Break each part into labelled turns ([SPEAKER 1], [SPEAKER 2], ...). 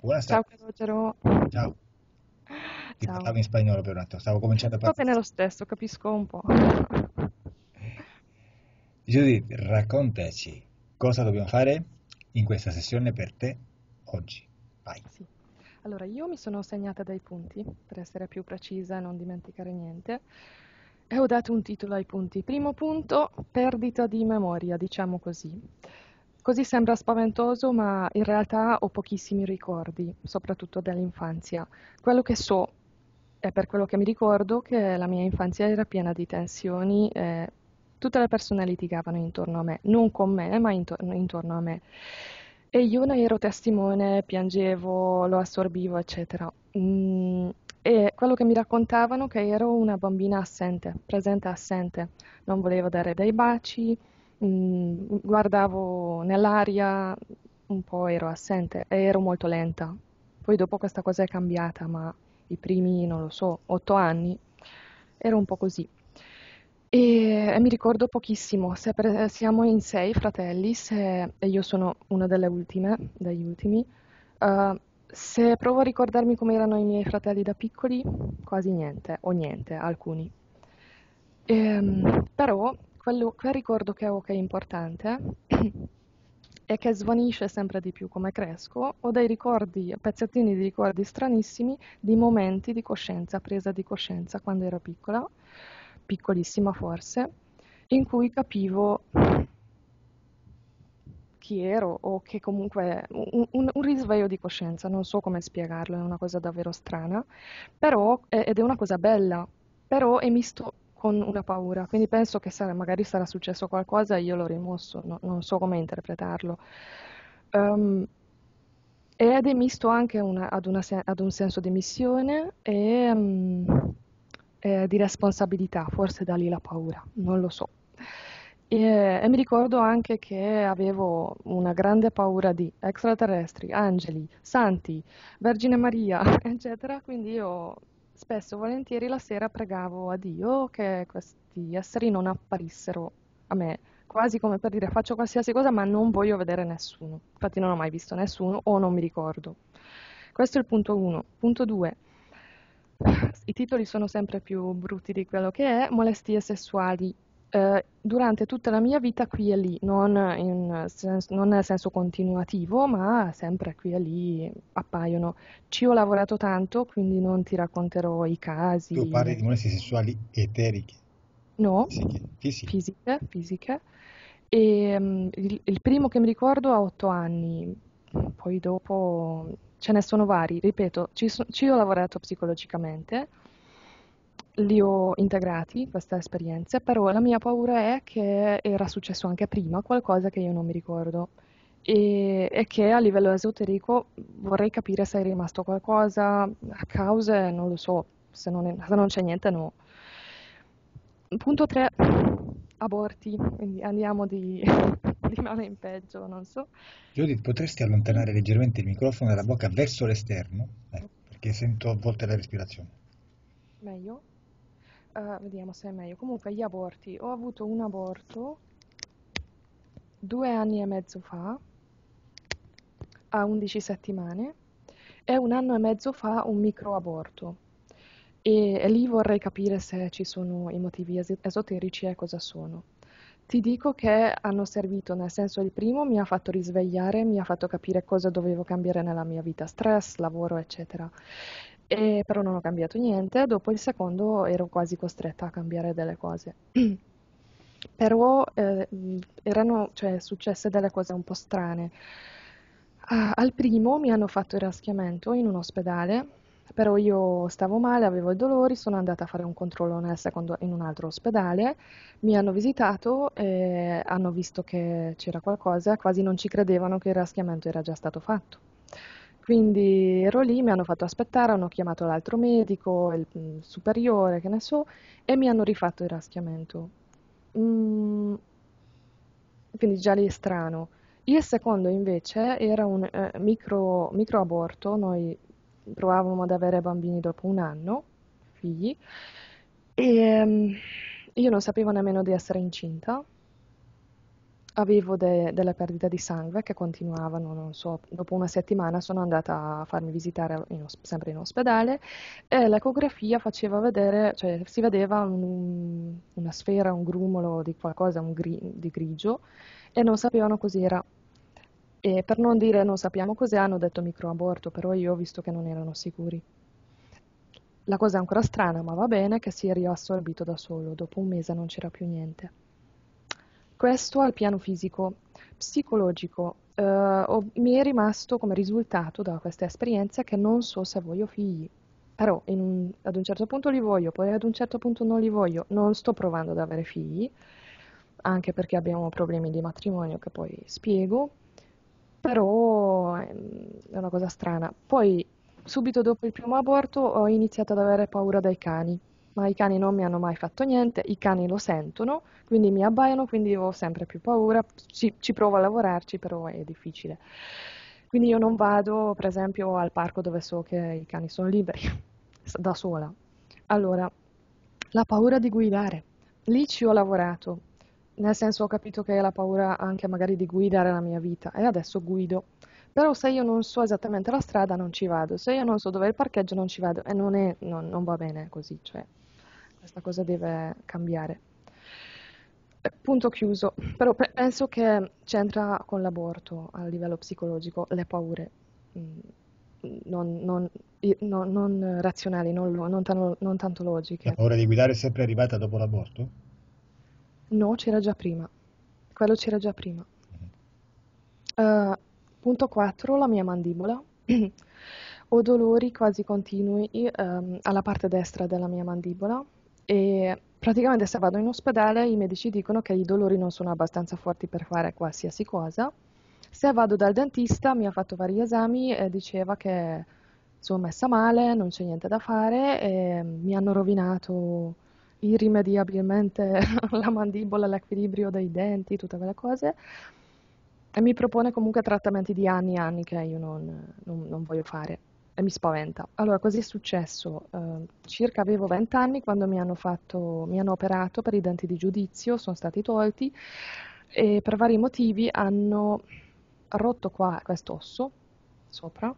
[SPEAKER 1] Buonasera.
[SPEAKER 2] Ciao Calogero.
[SPEAKER 1] Ciao. Ti
[SPEAKER 2] Ciao.
[SPEAKER 1] parlavo in spagnolo per un attimo, stavo cominciando a
[SPEAKER 2] Va
[SPEAKER 1] parlare.
[SPEAKER 2] bene lo stesso, capisco un po'.
[SPEAKER 1] Judith, raccontaci cosa dobbiamo fare in questa sessione per te oggi. Vai.
[SPEAKER 2] Sì. Allora, io mi sono segnata dei punti, per essere più precisa e non dimenticare niente, e ho dato un titolo ai punti. Primo punto, perdita di memoria, diciamo così. Così sembra spaventoso, ma in realtà ho pochissimi ricordi, soprattutto dell'infanzia. Quello che so è per quello che mi ricordo che la mia infanzia era piena di tensioni e tutte le persone litigavano intorno a me, non con me, ma intorno, intorno a me. E io ne ero testimone, piangevo, lo assorbivo, eccetera. Mm, e quello che mi raccontavano che ero una bambina assente, presente assente. Non volevo dare dei baci, mm, guardavo nell'aria, un po' ero assente e ero molto lenta. Poi dopo questa cosa è cambiata, ma i primi, non lo so, otto anni ero un po' così. E, e mi ricordo pochissimo, per- siamo in sei fratelli, se, e io sono una delle ultime, degli ultimi, eh, se provo a ricordarmi come erano i miei fratelli da piccoli, quasi niente, o niente, alcuni. Ehm, però quello, quel ricordo che ho che è importante e che svanisce sempre di più come cresco, ho dei ricordi, pezzettini di ricordi stranissimi di momenti di coscienza, presa di coscienza quando ero piccola, piccolissima forse, in cui capivo chi ero o che comunque un, un- un risveglio di coscienza, non so come spiegarlo, è una cosa davvero strana, però, eh, ed è una cosa bella, però è misto con una paura, quindi penso che sarà- magari sarà successo qualcosa e io l'ho rimosso, no- non so come interpretarlo. Ehm, ed è misto anche una- ad, una ad un senso di missione e mm, eh, di responsabilità, forse da lì la paura, non lo so. E, e mi ricordo anche che avevo una grande paura di extraterrestri, angeli, santi, Vergine Maria, eccetera, quindi io spesso e volentieri la sera pregavo a Dio che questi esseri non apparissero a me, quasi come per dire faccio qualsiasi cosa ma non voglio vedere nessuno. Infatti non ho mai visto nessuno o non mi ricordo. Questo è il punto uno. Punto due. I titoli sono sempre più brutti di quello che è, molestie sessuali. Eh, durante tutta la mia vita qui e lì, non, in sens- non nel senso continuativo, ma sempre qui e lì appaiono. Ci ho lavorato tanto, quindi non ti racconterò i
[SPEAKER 1] Tu
[SPEAKER 2] casi.
[SPEAKER 1] parli di molestie sessuali eteriche,
[SPEAKER 2] No,
[SPEAKER 1] fisiche, fisiche.
[SPEAKER 2] fisiche, fisiche. E, mm, il, il primo che mi ricordo ha otto anni, poi dopo ce ne sono vari, ripeto, ci, so- ci ho lavorato psicologicamente, li ho integrati, queste esperienze, però la mia paura è che era successo anche prima qualcosa che io non mi ricordo e, e che a livello esoterico vorrei capire se è rimasto qualcosa, a cause, non lo so, se non, è- se non c'è niente no. Punto 3, aborti, quindi andiamo di, di male in peggio, non so.
[SPEAKER 1] Judith, potresti allontanare leggermente il microfono dalla bocca verso l'esterno? Eh, perché sento a volte la respirazione.
[SPEAKER 2] Meglio? Eh, vediamo se è meglio. Comunque, gli aborti. Ho avuto un aborto due anni e mezzo fa, a 11 settimane, e un anno e mezzo fa un microaborto. E, e lì vorrei capire se ci sono i motivi es- esoterici e cosa sono. Ti dico che hanno servito, nel senso il primo mi ha fatto risvegliare, mi ha fatto capire cosa dovevo cambiare nella mia vita, stress, lavoro, eccetera. E però non ho cambiato niente, dopo il secondo ero quasi costretta a cambiare delle cose. Però eh, erano, cioè, successe delle cose un po' strane. Ah, al primo mi hanno fatto il raschiamento in un ospedale, però io stavo male, avevo i dolori, sono andata a fare un controllo secondo, in un altro ospedale, mi hanno visitato e hanno visto che c'era qualcosa, quasi non ci credevano che il raschiamento era già stato fatto. Quindi ero lì, mi hanno fatto aspettare, hanno chiamato l'altro medico, il mm, superiore, che ne so, e mi hanno rifatto il raschiamento. Mm, quindi già lì è strano. Il secondo invece era un eh, micro, microaborto, noi provavamo ad avere bambini dopo un anno, figli, e mm, io non sapevo nemmeno di essere incinta. Avevo de- delle perdite di sangue che continuavano, non so, dopo una settimana sono andata a farmi visitare in sempre in ospedale e l'ecografia faceva vedere, cioè si vedeva un- una sfera, un grumolo di qualcosa un gri- di grigio e non sapevano cos'era. E per non dire non sappiamo cos'è, hanno detto microaborto, però io ho visto che non erano sicuri. La cosa ancora strana, ma va bene, che si è riassorbito da solo, dopo un mese non c'era più niente. Questo al piano fisico. Psicologico. Eh, mi è rimasto come risultato da questa esperienza che non so se voglio figli. Però in ad un certo punto li voglio, poi ad un certo punto non li voglio. Non sto provando ad avere figli, anche perché abbiamo problemi di matrimonio che poi spiego. Però ehm, è una cosa strana. Poi, subito dopo il primo aborto, ho iniziato ad avere paura dai cani, ma i cani non mi hanno mai fatto niente, i cani lo sentono, quindi mi abbaiano, quindi ho sempre più paura. Ci, ci provo a lavorarci, però è difficile. Quindi io non vado, per esempio, al parco dove so che i cani sono liberi, da sola. Allora, la paura di guidare. Lì ci ho lavorato, nel senso ho capito che è la paura anche magari di guidare la mia vita e adesso guido. Però se io non so esattamente la strada non ci vado, se io non so dove è il parcheggio non ci vado e non, è, non, non va bene così, cioè questa cosa deve cambiare. Eh, Punto chiuso, però pe- penso che c'entra con l'aborto a livello psicologico, le paure mm, non, non- non- non razionali, non, lo- non tan- non tanto
[SPEAKER 1] La
[SPEAKER 2] logiche.
[SPEAKER 1] paura di guidare è sempre arrivata dopo l'aborto?
[SPEAKER 2] No, c'era già prima. Quello c'era già prima. Eh, punto 4, la mia mandibola. Ho dolori quasi continui ehm, alla parte destra della mia mandibola e praticamente se vado in ospedale i medici dicono che i dolori non sono abbastanza forti per fare qualsiasi cosa. Se vado dal dentista mi ha fatto vari esami e diceva che sono messa male, non c'è niente da fare e mi hanno rovinato irrimediabilmente la mandibola, l'equilibrio dei denti, tutte quelle cose. E mi propone comunque trattamenti di anni e anni che io non, non- non voglio fare e mi spaventa. Allora, così è successo. eh, circa avevo 20 anni quando mi hanno fatto, mi hanno operato per i denti di giudizio, sono stati tolti e per vari motivi hanno rotto qua quest'osso sopra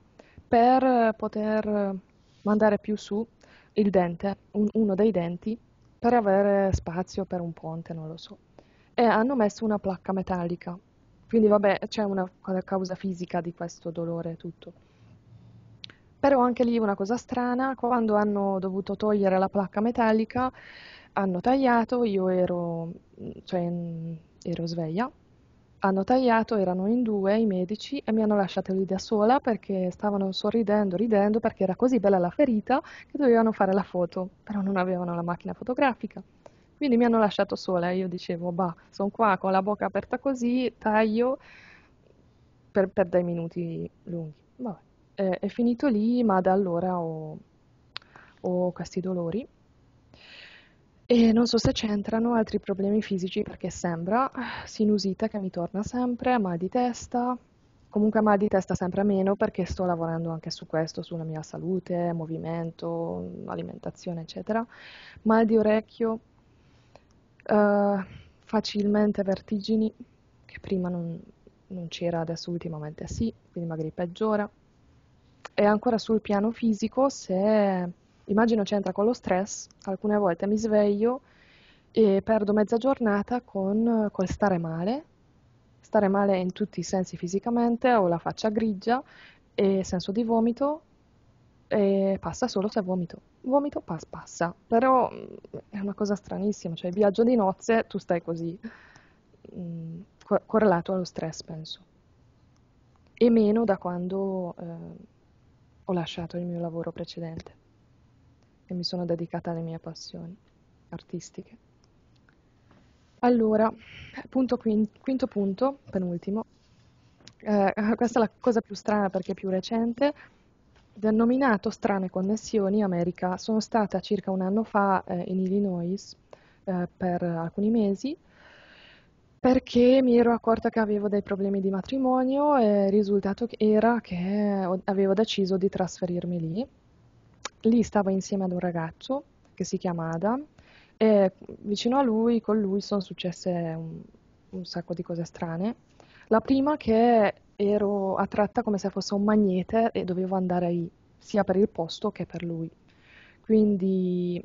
[SPEAKER 2] per poter mandare più su il dente, un- uno dei denti, per avere spazio per un ponte, non lo so. E hanno messo una placca metallica. Quindi vabbè, c'è una causa fisica di questo dolore e tutto. Però anche lì una cosa strana, quando hanno dovuto togliere la placca metallica, hanno tagliato, io ero, cioè, ero sveglia, hanno tagliato, erano in due i medici e mi hanno lasciato lì da sola perché stavano sorridendo, ridendo, perché era così bella la ferita che dovevano fare la foto, però non avevano la macchina fotografica. Quindi mi hanno lasciato sola e io dicevo, bah, sono qua con la bocca aperta così, taglio per, per dei minuti lunghi. Vabbè. È, è finito lì, ma da allora ho, ho questi dolori. E non so se c'entrano altri problemi fisici perché sembra eh, sinusite che mi torna sempre, mal di testa, comunque mal di testa sempre meno perché sto lavorando anche su questo, sulla mia salute, movimento, alimentazione, eccetera. Mal di orecchio, eh, facilmente vertigini, che prima non, non c'era, adesso ultimamente sì, quindi magari peggiora. E ancora sul piano fisico, se immagino c'entra con lo stress, alcune volte mi sveglio e perdo mezza giornata con col stare male, stare male in tutti i sensi fisicamente, ho la faccia grigia e senso di vomito e passa solo se vomito. Vomito pas- passa, però mm, è una cosa stranissima, cioè viaggio di nozze, tu stai così, mm, co- correlato allo stress, penso. E meno da quando eh, ho lasciato il mio lavoro precedente e mi sono dedicata alle mie passioni artistiche. Allora, punto quin- quinto punto, penultimo. Eh, questa è la cosa più strana perché è più recente. Denominato Strane Connessioni America, sono stata circa un anno fa eh, in Illinois eh, per alcuni mesi perché mi ero accorta che avevo dei problemi di matrimonio e il risultato era che avevo deciso di trasferirmi lì. Lì stavo insieme ad un ragazzo che si chiama Adam e vicino a lui, con lui sono successe un- un sacco di cose strane. La prima che ero attratta come se fosse un magnete e dovevo andare lì, sia per il posto che per lui. Quindi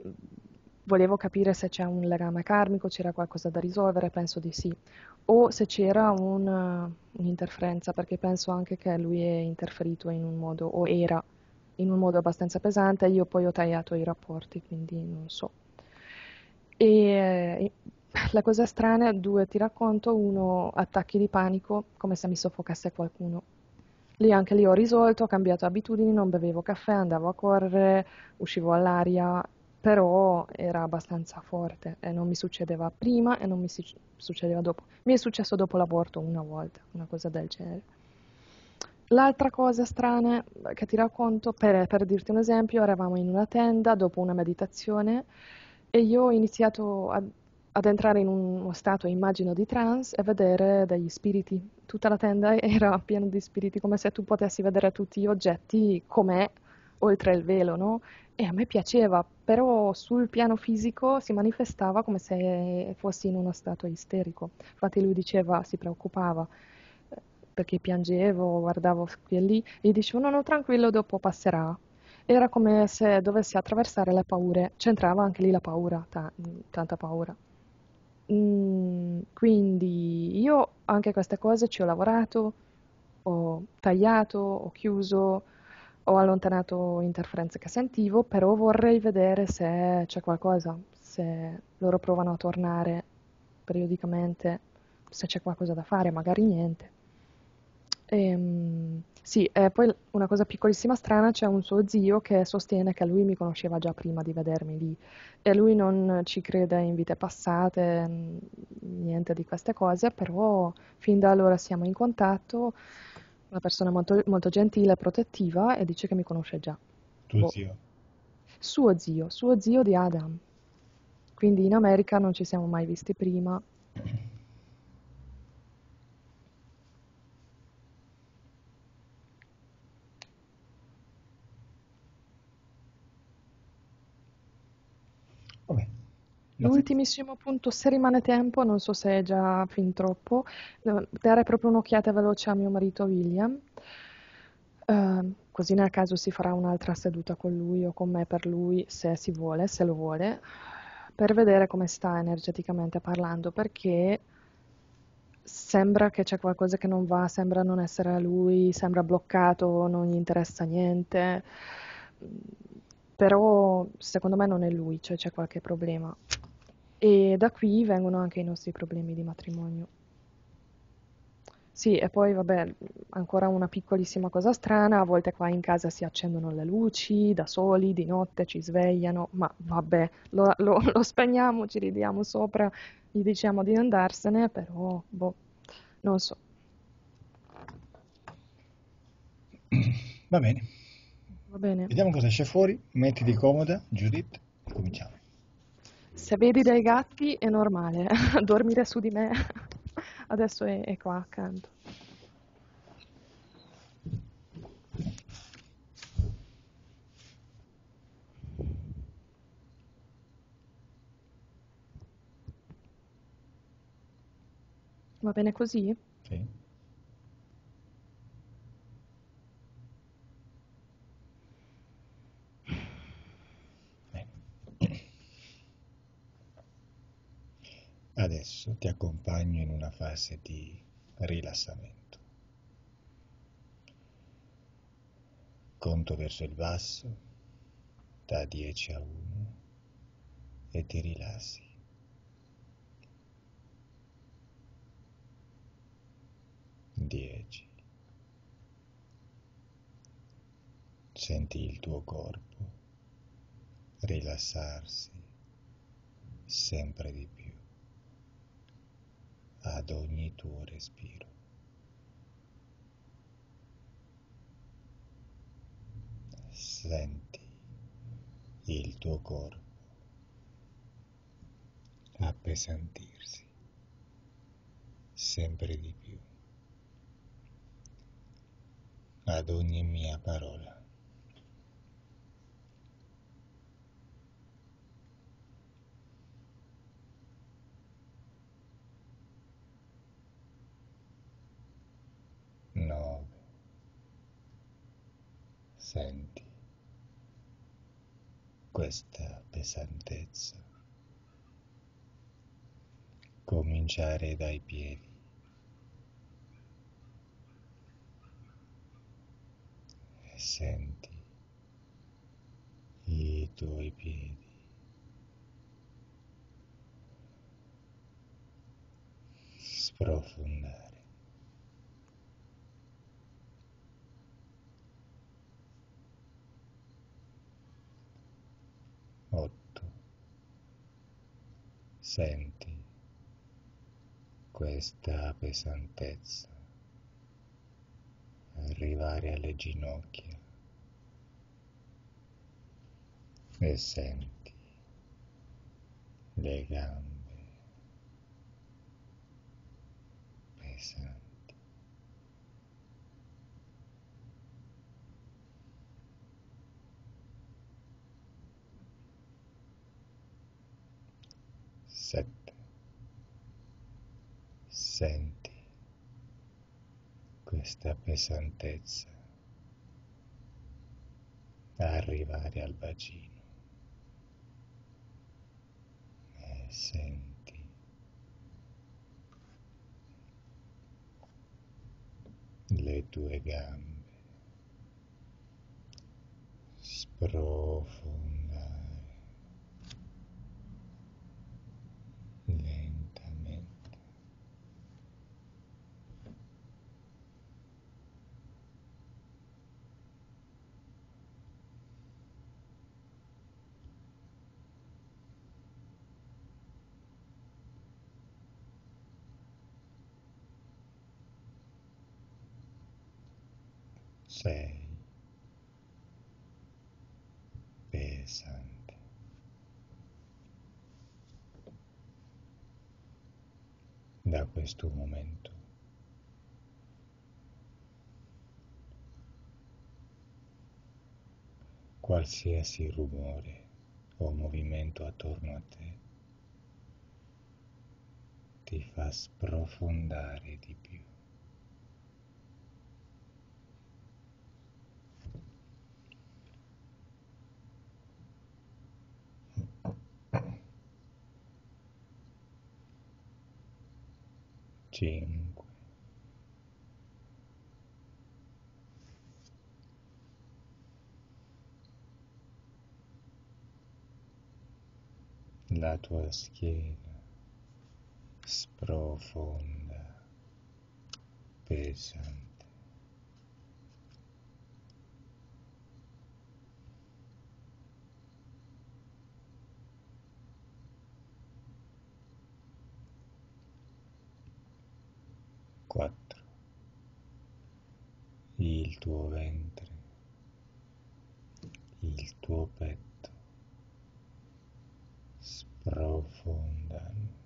[SPEAKER 2] volevo capire se c'è un legame karmico, c'era qualcosa da risolvere, penso di sì, o se c'era un, un'interferenza, perché penso anche che lui è interferito in un modo, o era in un modo abbastanza pesante, io poi ho tagliato i rapporti, quindi non so. E la cosa strana, due ti racconto, uno attacchi di panico, come se mi soffocasse qualcuno. Lì anche lì ho risolto, ho cambiato abitudini, non bevevo caffè, andavo a correre, uscivo all'aria, però era abbastanza forte e non mi succedeva prima e non mi succedeva dopo. Mi è successo dopo l'aborto una volta, una cosa del genere. L'altra cosa strana che ti racconto, per, per dirti un esempio, eravamo in una tenda dopo una meditazione e io ho iniziato a, ad entrare in uno stato, immagino, di trance e vedere degli spiriti. Tutta la tenda era piena di spiriti, come se tu potessi vedere tutti gli oggetti com'è oltre il velo, no? E a me piaceva, però sul piano fisico si manifestava come se fossi in uno stato isterico. Infatti lui diceva, si preoccupava perché piangevo, guardavo qui e lì, e dicevo no, no, tranquillo, dopo passerà. Era come se dovessi attraversare le paure, c'entrava anche lì la paura, ta- tanta paura. Mm, quindi io anche queste cose ci ho lavorato, ho tagliato, ho chiuso, ho allontanato interferenze che sentivo, però vorrei vedere se c'è qualcosa, se loro provano a tornare periodicamente, se c'è qualcosa da fare, magari niente. Ehm, sì, e poi una cosa piccolissima strana, c'è un suo zio che sostiene che lui mi conosceva già prima di vedermi lì e lui non ci crede in vite passate, niente di queste cose, però fin da allora siamo in contatto, una persona molto, molto gentile e protettiva e dice che mi conosce già.
[SPEAKER 1] Tuo boh. zio?
[SPEAKER 2] Suo zio, suo zio di Adam. Quindi in America non ci siamo mai visti prima. L'ultimissimo punto, se rimane tempo, non so se è già fin troppo, dare proprio un'occhiata veloce a mio marito William, uh, così nel caso si farà un'altra seduta con lui o con me per lui, se si vuole, se lo vuole, per vedere come sta energeticamente parlando, perché sembra che c'è qualcosa che non va, sembra non essere a lui, sembra bloccato, non gli interessa niente, però secondo me non è lui, cioè c'è qualche problema. E da qui vengono anche i nostri problemi di matrimonio. Sì, e poi vabbè, ancora una piccolissima cosa strana, a volte qua in casa si accendono le luci da soli, di notte ci svegliano, ma vabbè, lo, lo, lo spegniamo, ci ridiamo sopra, gli diciamo di andarsene, però, boh, non so.
[SPEAKER 1] Va bene.
[SPEAKER 2] Va bene.
[SPEAKER 1] Vediamo cosa esce fuori, mettiti comoda, Judith, e cominciamo.
[SPEAKER 2] Se vedi dei gatti è normale, dormire su di me adesso è, è qua accanto. Va bene così?
[SPEAKER 1] Sì. Adesso ti accompagno in una fase di rilassamento. Conto verso il basso da 10 a 1 e ti rilassi. Dieci. Senti il tuo corpo rilassarsi sempre di più ad ogni tuo respiro. Senti il tuo corpo appesantirsi sempre di più ad ogni mia parola. Senti questa pesantezza cominciare dai piedi. E senti i tuoi piedi. Sprofondare. Otto. Senti questa pesantezza arrivare alle ginocchia e senti le gambe pesanti. Senti questa pesantezza arrivare al bacino. senti le tue gambe sprofondare sei pesante. Da questo momento qualsiasi rumore o movimento attorno a te ti fa sprofondare di più. Cinque, la tua schiena sprofonda, pesante. Quattro, il tuo ventre, il tuo petto. Sprofondano,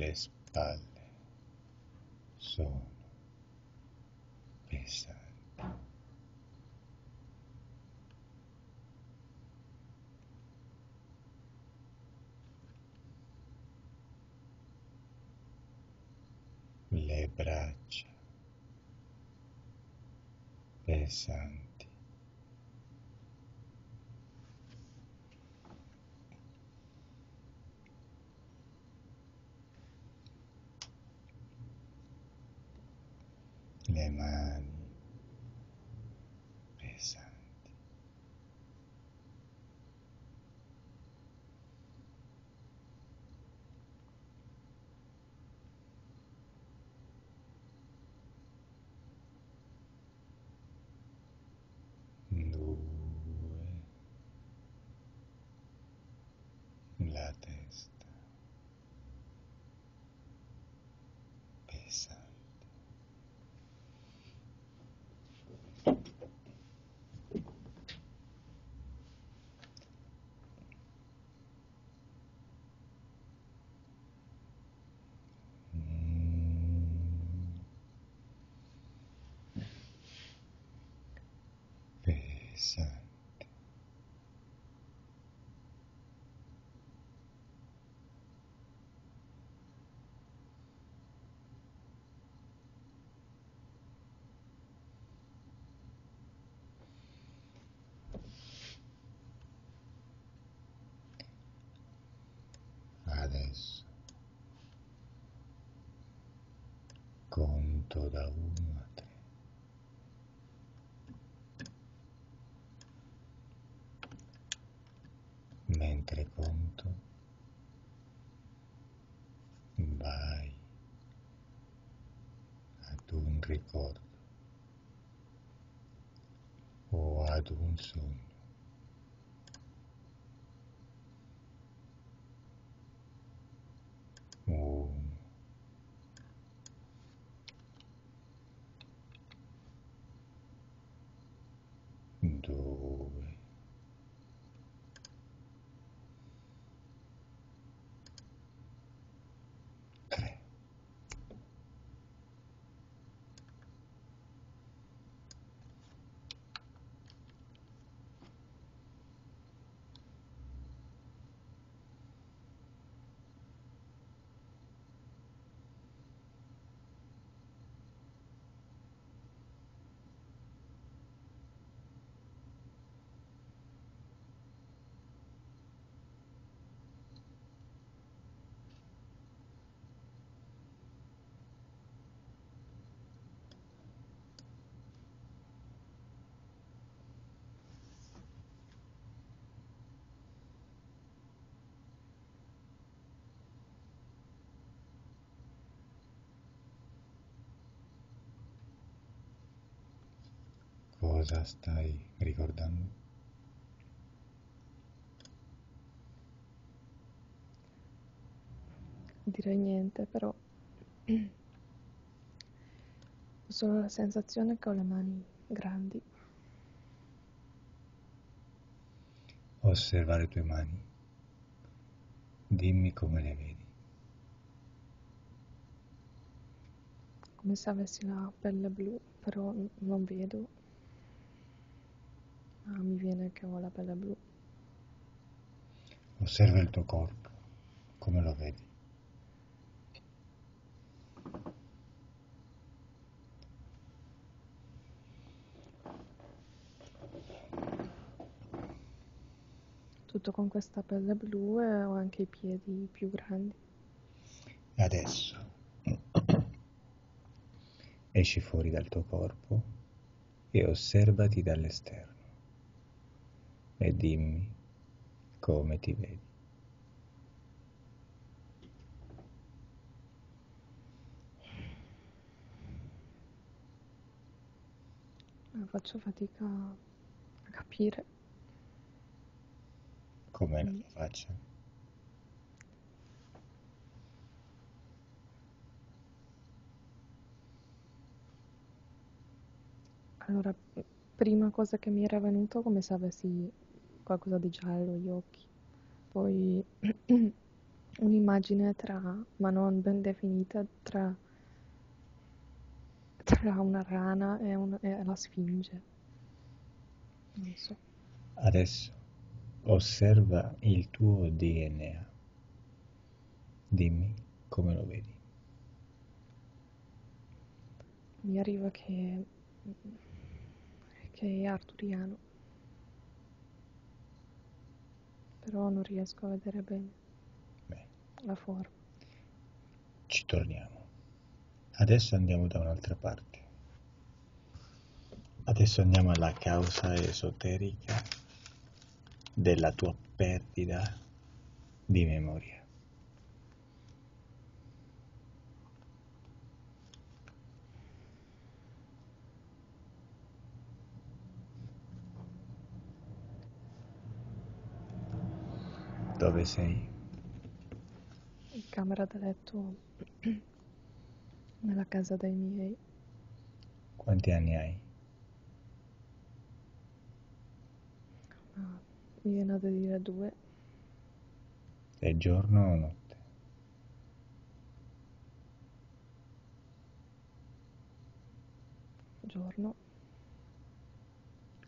[SPEAKER 1] le spalle sono pesanti. Le braccia pesanti. Le mani pesanti. La testa pesante. Conto da 1 a 3. Mentre conto, vai ad un ricordo o ad un sogno. Uno, due, Cosa stai ricordando?
[SPEAKER 2] Direi niente, però ho solo la sensazione che ho le mani grandi.
[SPEAKER 1] Osserva le tue mani. Dimmi come le vedi.
[SPEAKER 2] come se avessi la pelle blu, però non vedo. Ma mi viene che ho la pelle blu.
[SPEAKER 1] Osserva il tuo corpo. Come lo vedi?
[SPEAKER 2] Tutto con questa pelle blu e ho anche i piedi più grandi.
[SPEAKER 1] Adesso esci fuori dal tuo corpo e osservati dall'esterno e dimmi come ti vedi.
[SPEAKER 2] Ma faccio fatica a capire.
[SPEAKER 1] Com'è la tua faccia?
[SPEAKER 2] Allora, prima cosa che mi era venuto come se avessi qualcosa di giallo agli occhi. Poi un'immagine tra, ma non ben definita, tra, tra una rana e, un- e la sfinge. Non so.
[SPEAKER 1] Adesso osserva il tuo DNA. Dimmi come lo vedi.
[SPEAKER 2] Mi arriva che, che è arturiano, però non riesco a vedere bene
[SPEAKER 1] Beh,
[SPEAKER 2] la forma.
[SPEAKER 1] ci torniamo. Adesso andiamo da un'altra parte. Adesso andiamo alla causa esoterica della tua perdita di memoria. Dove sei?
[SPEAKER 2] In camera da letto nella casa dei miei,
[SPEAKER 1] Quanti anni hai?
[SPEAKER 2] mi viene da dire due,
[SPEAKER 1] È giorno o notte?
[SPEAKER 2] giorno,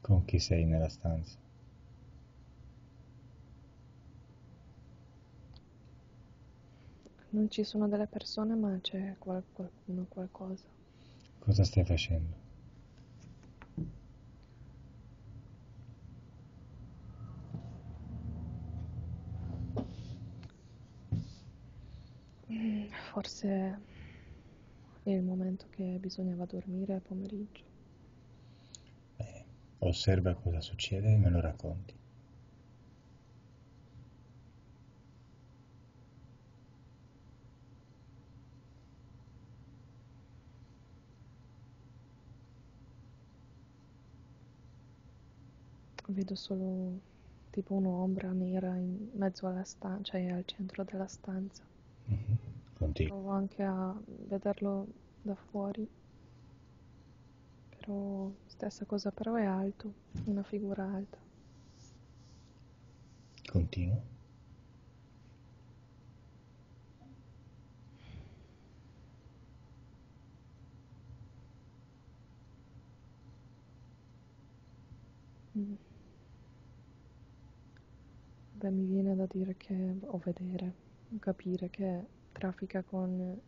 [SPEAKER 1] Con chi sei nella stanza?
[SPEAKER 2] Non ci sono delle persone ma c'è qual- qualcuno, qualcosa.
[SPEAKER 1] Cosa stai facendo?
[SPEAKER 2] Mm, Forse E il momento che bisognava dormire è pomeriggio.
[SPEAKER 1] Bene. Osserva cosa succede e me lo racconti.
[SPEAKER 2] Vedo solo tipo un'ombra nera in mezzo alla stanza, cioè al centro della stanza.
[SPEAKER 1] Mhm. Continua.
[SPEAKER 2] Provo anche a vederlo da fuori. Però stessa cosa, però è alto, una figura alta.
[SPEAKER 1] Continua.
[SPEAKER 2] Mm. Beh, mi viene da dire che, o vedere, o capire che traffica con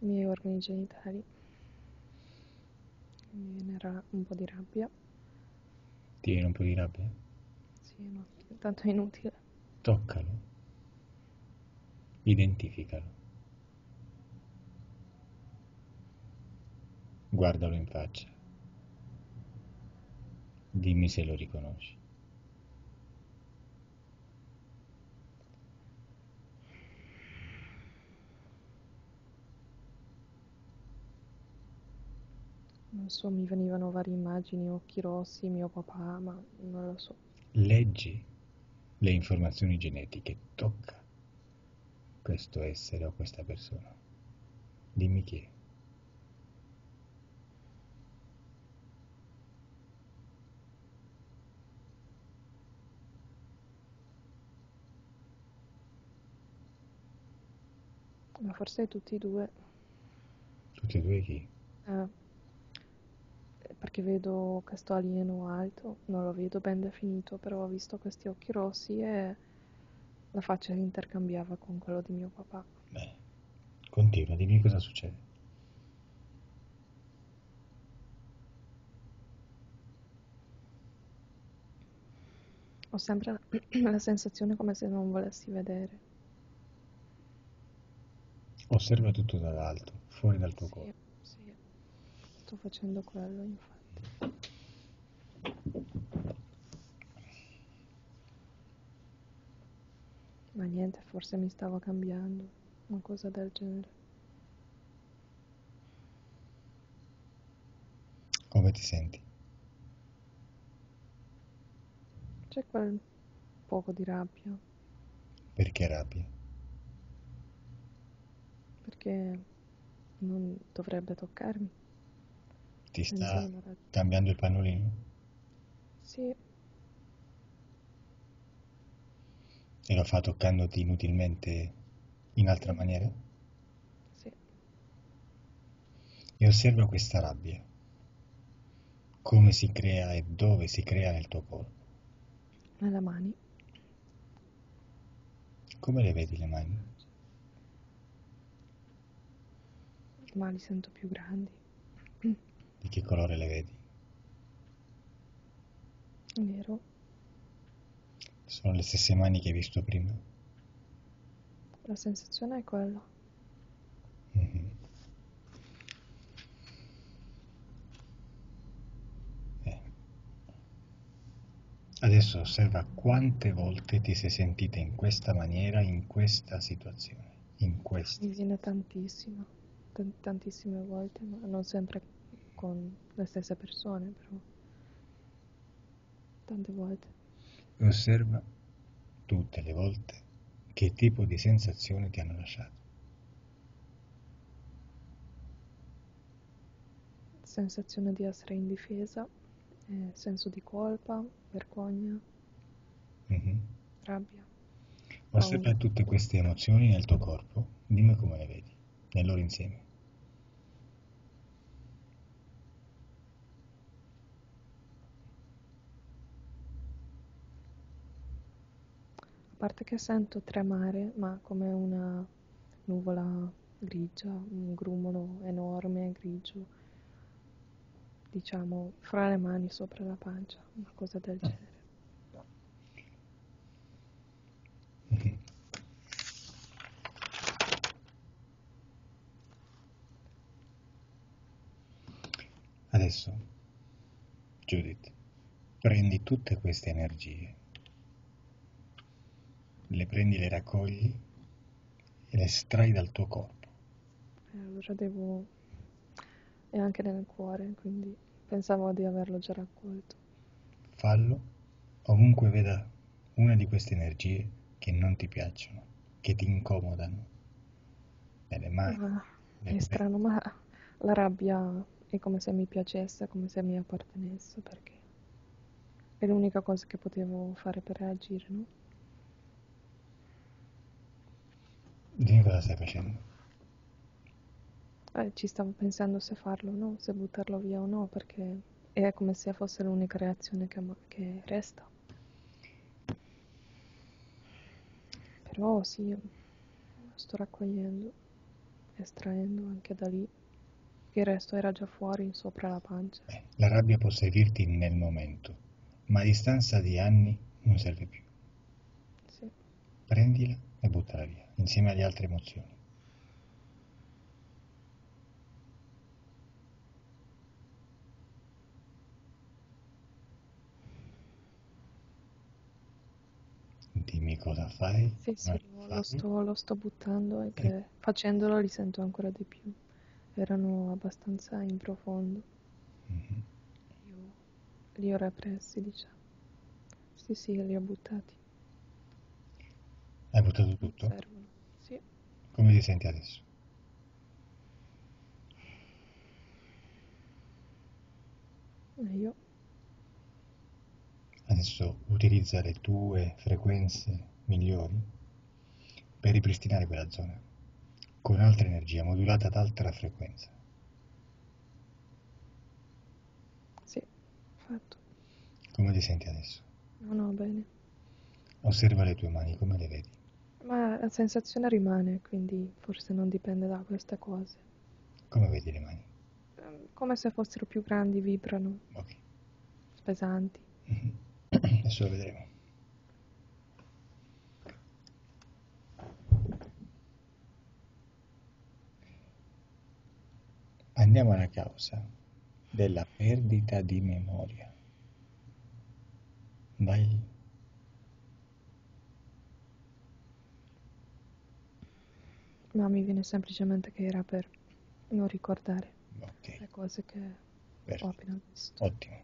[SPEAKER 2] i miei organi genitali. Mi viene ra- un po' di rabbia.
[SPEAKER 1] Ti viene un po' di rabbia?
[SPEAKER 2] Sì, no, tanto è inutile.
[SPEAKER 1] Toccalo. Identificalo. Guardalo in faccia. Dimmi se lo riconosci.
[SPEAKER 2] Non so, mi venivano varie immagini, occhi rossi, mio papà, ma non lo so.
[SPEAKER 1] Leggi le informazioni genetiche. Tocca questo essere o questa persona. Dimmi chi è.
[SPEAKER 2] Ma forse tutti e due.
[SPEAKER 1] Tutti e due chi?
[SPEAKER 2] Eh, perché vedo questo alieno alto, non lo vedo ben definito, però ho visto questi occhi rossi e la faccia intercambiava con quello di mio papà.
[SPEAKER 1] Bene. Continua, dimmi cosa succede.
[SPEAKER 2] Ho sempre la sensazione come se non volessi vedere.
[SPEAKER 1] Osserva tutto dall'alto, fuori dal tuo
[SPEAKER 2] Sì,
[SPEAKER 1] corpo.
[SPEAKER 2] sì, sto facendo quello, infatti. Ma niente, forse mi stavo cambiando, una cosa del genere.
[SPEAKER 1] Come ti senti?
[SPEAKER 2] C'è quel poco di rabbia,
[SPEAKER 1] Perché rabbia?
[SPEAKER 2] perché non dovrebbe toccarmi.
[SPEAKER 1] Ti sta cambiando il pannolino?
[SPEAKER 2] Sì,
[SPEAKER 1] E lo fa toccandoti inutilmente in altra maniera?
[SPEAKER 2] sì,
[SPEAKER 1] E osserva questa rabbia. Come si crea e dove si crea nel tuo corpo.
[SPEAKER 2] nelle mani.
[SPEAKER 1] Come le vedi le mani?
[SPEAKER 2] Ma li sento più grandi.
[SPEAKER 1] Di che colore le vedi?
[SPEAKER 2] Nero.
[SPEAKER 1] Sono le stesse mani che hai visto prima?
[SPEAKER 2] La sensazione è quella.
[SPEAKER 1] Mhm. Eh. Adesso osserva quante volte ti sei sentita in questa maniera, in questa situazione, in questa.
[SPEAKER 2] Mi viene tantissimo, tan- tantissime volte, ma non sempre con le stesse persone, però tante volte.
[SPEAKER 1] E osserva tutte le volte che tipo di sensazione ti hanno lasciato.
[SPEAKER 2] Sensazione di essere indifesa, eh, senso di colpa, vergogna,
[SPEAKER 1] Mhm.
[SPEAKER 2] rabbia.
[SPEAKER 1] Osserva
[SPEAKER 2] Paura.
[SPEAKER 1] tutte queste emozioni nel tuo corpo, dimmi come le vedi, nel loro insieme.
[SPEAKER 2] Parte che sento tremare, ma come una nuvola grigia, un grumolo enorme, grigio, diciamo, fra le mani sopra la pancia, una cosa del genere.
[SPEAKER 1] Mhm. Adesso, Judith, prendi tutte queste energie, le prendi, le raccogli e le estrai dal tuo corpo.
[SPEAKER 2] E allora devo... è anche nel cuore, quindi pensavo di averlo già raccolto.
[SPEAKER 1] Fallo ovunque veda una di queste energie che non ti piacciono, che ti incomodano. Nelle mani.
[SPEAKER 2] Ah,
[SPEAKER 1] nelle
[SPEAKER 2] è strano, ma la rabbia è come se mi piacesse, come se mi appartenesse, perché è l'unica cosa che potevo fare per reagire, no?
[SPEAKER 1] Dimmi cosa stai facendo.
[SPEAKER 2] Eh, ci stavo pensando se farlo o no, se buttarlo via o no, perché è come se fosse l'unica reazione che, che resta. Però sì, lo sto raccogliendo, estraendo anche da lì. Il resto era già fuori, sopra la pancia.
[SPEAKER 1] Beh, la rabbia può servirti nel momento, ma a distanza di anni non serve più.
[SPEAKER 2] Sì.
[SPEAKER 1] Prendila e buttala via, insieme alle altre emozioni. Dimmi cosa fai.
[SPEAKER 2] Sì, sì, lo, lo
[SPEAKER 1] fai.
[SPEAKER 2] sto, lo sto buttando e che facendolo li sento ancora di più. Erano abbastanza in profondo.
[SPEAKER 1] Mhm.
[SPEAKER 2] Io li ho repressi, diciamo. Sì, sì, li ho buttati.
[SPEAKER 1] Hai buttato
[SPEAKER 2] Non
[SPEAKER 1] tutto?
[SPEAKER 2] servono. Sì.
[SPEAKER 1] Come ti senti adesso?
[SPEAKER 2] E io
[SPEAKER 1] Adesso utilizza le tue frequenze migliori per ripristinare quella zona con altra energia modulata ad altra frequenza.
[SPEAKER 2] sì, fatto.
[SPEAKER 1] Come ti senti adesso?
[SPEAKER 2] No, no, bene.
[SPEAKER 1] Osserva le tue mani, come le vedi?
[SPEAKER 2] Ma la sensazione rimane, quindi forse non dipende da queste cose.
[SPEAKER 1] Come vedi le mani?
[SPEAKER 2] Ehm, Come se fossero più grandi, vibrano,
[SPEAKER 1] Ok.
[SPEAKER 2] pesanti.
[SPEAKER 1] Mhm. Adesso lo vedremo. Andiamo alla causa della perdita di memoria. Vai
[SPEAKER 2] Ma mi viene semplicemente che era per non ricordare
[SPEAKER 1] Ok,
[SPEAKER 2] le cose che ho
[SPEAKER 1] perfetto.
[SPEAKER 2] appena visto.
[SPEAKER 1] Ottimo.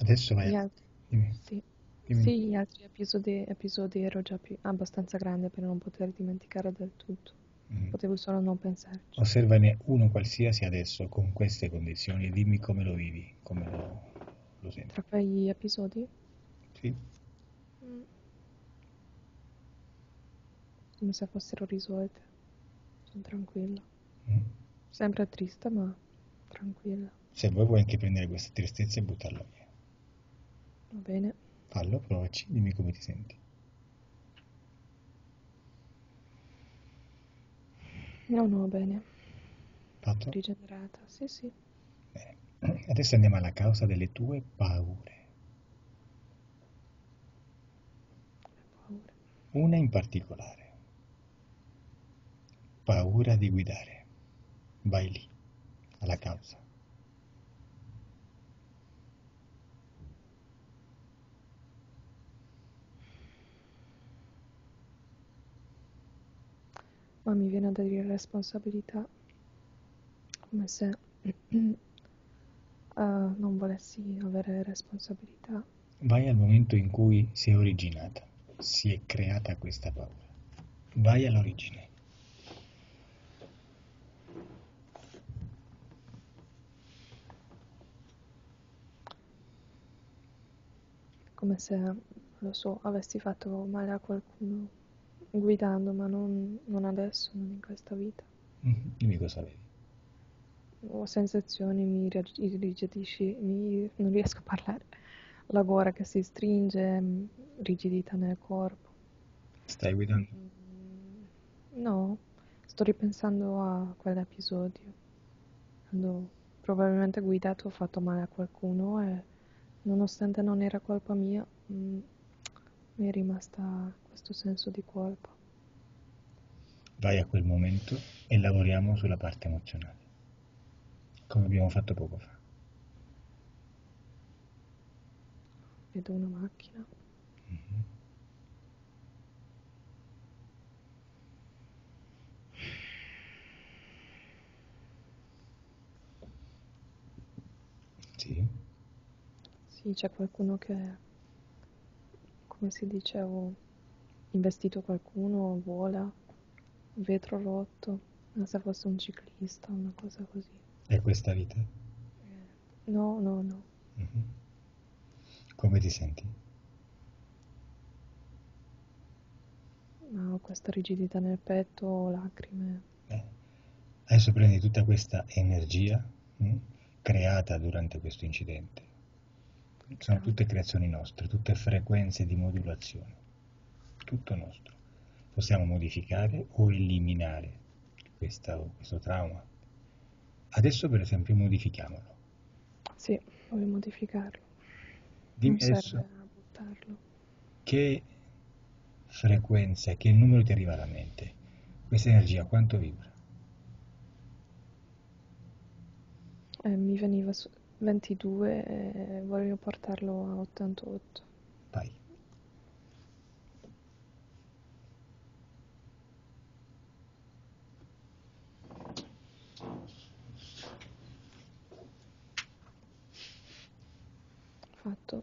[SPEAKER 1] Adesso vai
[SPEAKER 2] Gli altri,
[SPEAKER 1] Dimmi,
[SPEAKER 2] sì.
[SPEAKER 1] dimmi.
[SPEAKER 2] Sì, gli altri episodi, episodi ero già più, abbastanza grande per non poter dimenticare del tutto.
[SPEAKER 1] Mhm.
[SPEAKER 2] Potevo solo non pensarci.
[SPEAKER 1] Osservane uno qualsiasi adesso con queste condizioni e dimmi come lo vivi, come lo, lo senti.
[SPEAKER 2] Tra quegli episodi,
[SPEAKER 1] Sì?
[SPEAKER 2] mm, come se fossero risolte. Sono tranquilla.
[SPEAKER 1] Mm.
[SPEAKER 2] Sempre triste, ma tranquilla.
[SPEAKER 1] Se vuoi puoi anche prendere questa tristezza e buttarla via.
[SPEAKER 2] Va bene.
[SPEAKER 1] Fallo, provaci, dimmi come ti senti.
[SPEAKER 2] No, no, bene.
[SPEAKER 1] Fatto?
[SPEAKER 2] Rigenerata. Sì, sì.
[SPEAKER 1] Bene. Adesso andiamo alla causa delle tue paure. Una in particolare. Paura di guidare. Vai lì, alla causa.
[SPEAKER 2] Ma mi viene da dire responsabilità, come se eh, non volessi avere responsabilità.
[SPEAKER 1] Vai al momento in cui si è originata, si è creata questa paura. Vai all'origine.
[SPEAKER 2] Come se, lo so, avessi fatto male a qualcuno guidando, ma non, non adesso, non in questa vita.
[SPEAKER 1] Mhm, Dimmi cosa vedi.
[SPEAKER 2] Ho sensazioni, mi ri- irrigidisci, mi- non riesco a parlare. La gola che si stringe, mm, rigidità nel corpo.
[SPEAKER 1] Stai guidando?
[SPEAKER 2] Mm, No, sto ripensando a quell'episodio, quando probabilmente guidato ho fatto male a qualcuno e nonostante non era colpa mia, mm, mi è rimasta questo senso di colpa.
[SPEAKER 1] vai a quel momento e lavoriamo sulla parte emozionale, come abbiamo fatto poco fa.
[SPEAKER 2] Vedo una macchina.
[SPEAKER 1] Mm-hmm. Sì.
[SPEAKER 2] Sì, c'è qualcuno che, come si dice, ho investito qualcuno, vola, vetro rotto, come se fosse un ciclista, una cosa così.
[SPEAKER 1] È questa vita?
[SPEAKER 2] No, no, no.
[SPEAKER 1] Mhm. Come ti senti?
[SPEAKER 2] Ma ho questa rigidità nel petto, lacrime.
[SPEAKER 1] Bene. Adesso prendi tutta questa energia mm, creata durante questo incidente. Sono tutte creazioni nostre, tutte frequenze di modulazione. Tutto nostro. Possiamo modificare o eliminare questa- questo trauma. Adesso per esempio modifichiamolo.
[SPEAKER 2] Sì, voglio modificarlo.
[SPEAKER 1] Dimmi adesso che frequenza, che numero ti arriva alla mente. Questa energia quanto vibra?
[SPEAKER 2] Eh, mi veniva su 22 e voglio portarlo a 88.
[SPEAKER 1] Vai.
[SPEAKER 2] Fatto.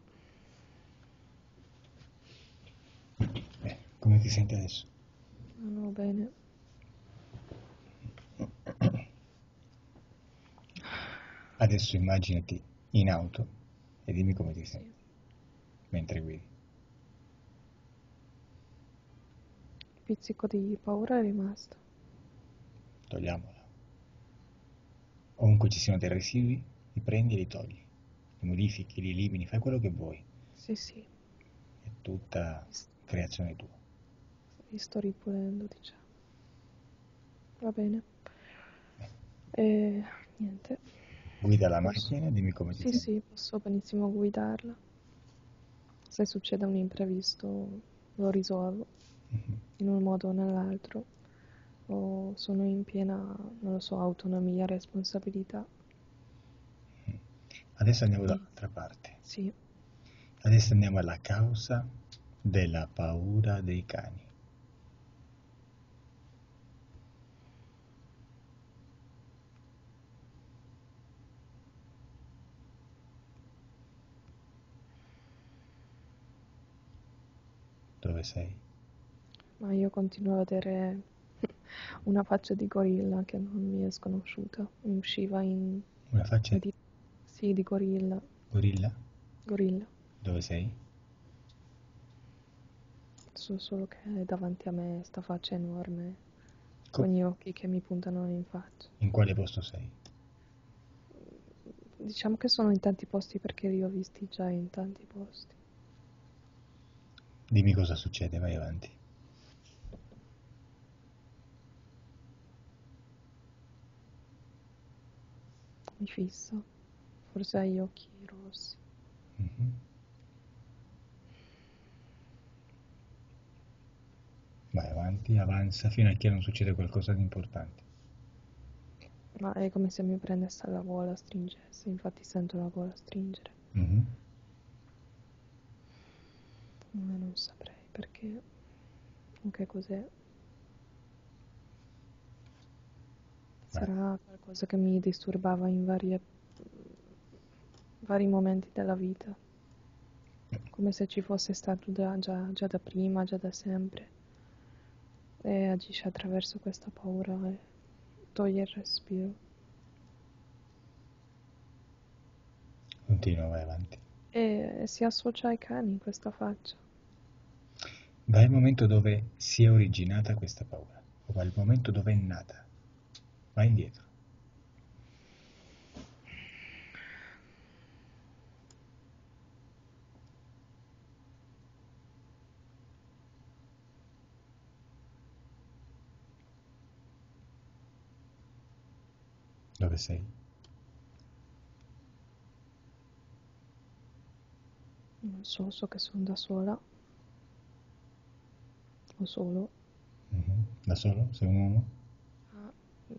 [SPEAKER 1] Bene, come ti senti adesso?
[SPEAKER 2] Non bene.
[SPEAKER 1] Adesso immaginati in auto e dimmi come ti senti mentre guidi.
[SPEAKER 2] Il pizzico di paura è rimasto.
[SPEAKER 1] Togliamola. Ovunque ci siano dei residui, li prendi e li togli. Li modifichi, li elimini, fai quello che vuoi.
[SPEAKER 2] Sì, sì,
[SPEAKER 1] È tutta creazione tua.
[SPEAKER 2] li sto ripulendo, diciamo. Va bene. E niente.
[SPEAKER 1] Guida la
[SPEAKER 2] Posso-
[SPEAKER 1] macchina e dimmi come ti
[SPEAKER 2] Sì,
[SPEAKER 1] senti.
[SPEAKER 2] sì, posso benissimo guidarla. Se succede un imprevisto lo risolvo
[SPEAKER 1] Mhm.
[SPEAKER 2] in un modo o nell'altro. O sono in piena, non lo so, autonomia, responsabilità.
[SPEAKER 1] Adesso andiamo
[SPEAKER 2] Sì.
[SPEAKER 1] dall'altra parte.
[SPEAKER 2] Sì,
[SPEAKER 1] Adesso andiamo alla causa della paura dei cani. Dove sei?
[SPEAKER 2] ma io continuo ad avere una faccia di gorilla che non mi è sconosciuta. Mi usciva in...
[SPEAKER 1] Una faccia di
[SPEAKER 2] Sì, di gorilla.
[SPEAKER 1] gorilla?
[SPEAKER 2] Gorilla.
[SPEAKER 1] Dove sei?
[SPEAKER 2] So solo che è davanti a me sta faccia enorme,
[SPEAKER 1] Co-
[SPEAKER 2] con gli occhi che mi puntano in faccia.
[SPEAKER 1] In quale posto sei?
[SPEAKER 2] Diciamo che sono in tanti posti perché li ho visti già in tanti posti.
[SPEAKER 1] Dimmi cosa succede, vai avanti.
[SPEAKER 2] Mi fissa. Forse ha gli occhi rossi.
[SPEAKER 1] Mhm. Vai avanti, avanza fino a che non succede qualcosa di importante.
[SPEAKER 2] Ma è come se mi prendesse la gola, stringesse. Infatti sento la gola stringere.
[SPEAKER 1] Mhm.
[SPEAKER 2] Ma non saprei perché. Che cos'è? Sarà qualcosa che mi disturbava in varie, vari momenti della vita. Come se ci fosse stato da- già, già da prima, già da sempre. E agisce attraverso questa paura e toglie il respiro.
[SPEAKER 1] Continua, vai avanti.
[SPEAKER 2] E si associa ai cani questa faccia.
[SPEAKER 1] Vai al momento dove si è originata questa paura, o vai al momento dove è nata. Vai indietro. Dove sei?
[SPEAKER 2] Non so, so che sono da sola. O solo.
[SPEAKER 1] Mhm. Da solo? Sei un uomo?
[SPEAKER 2] Ah,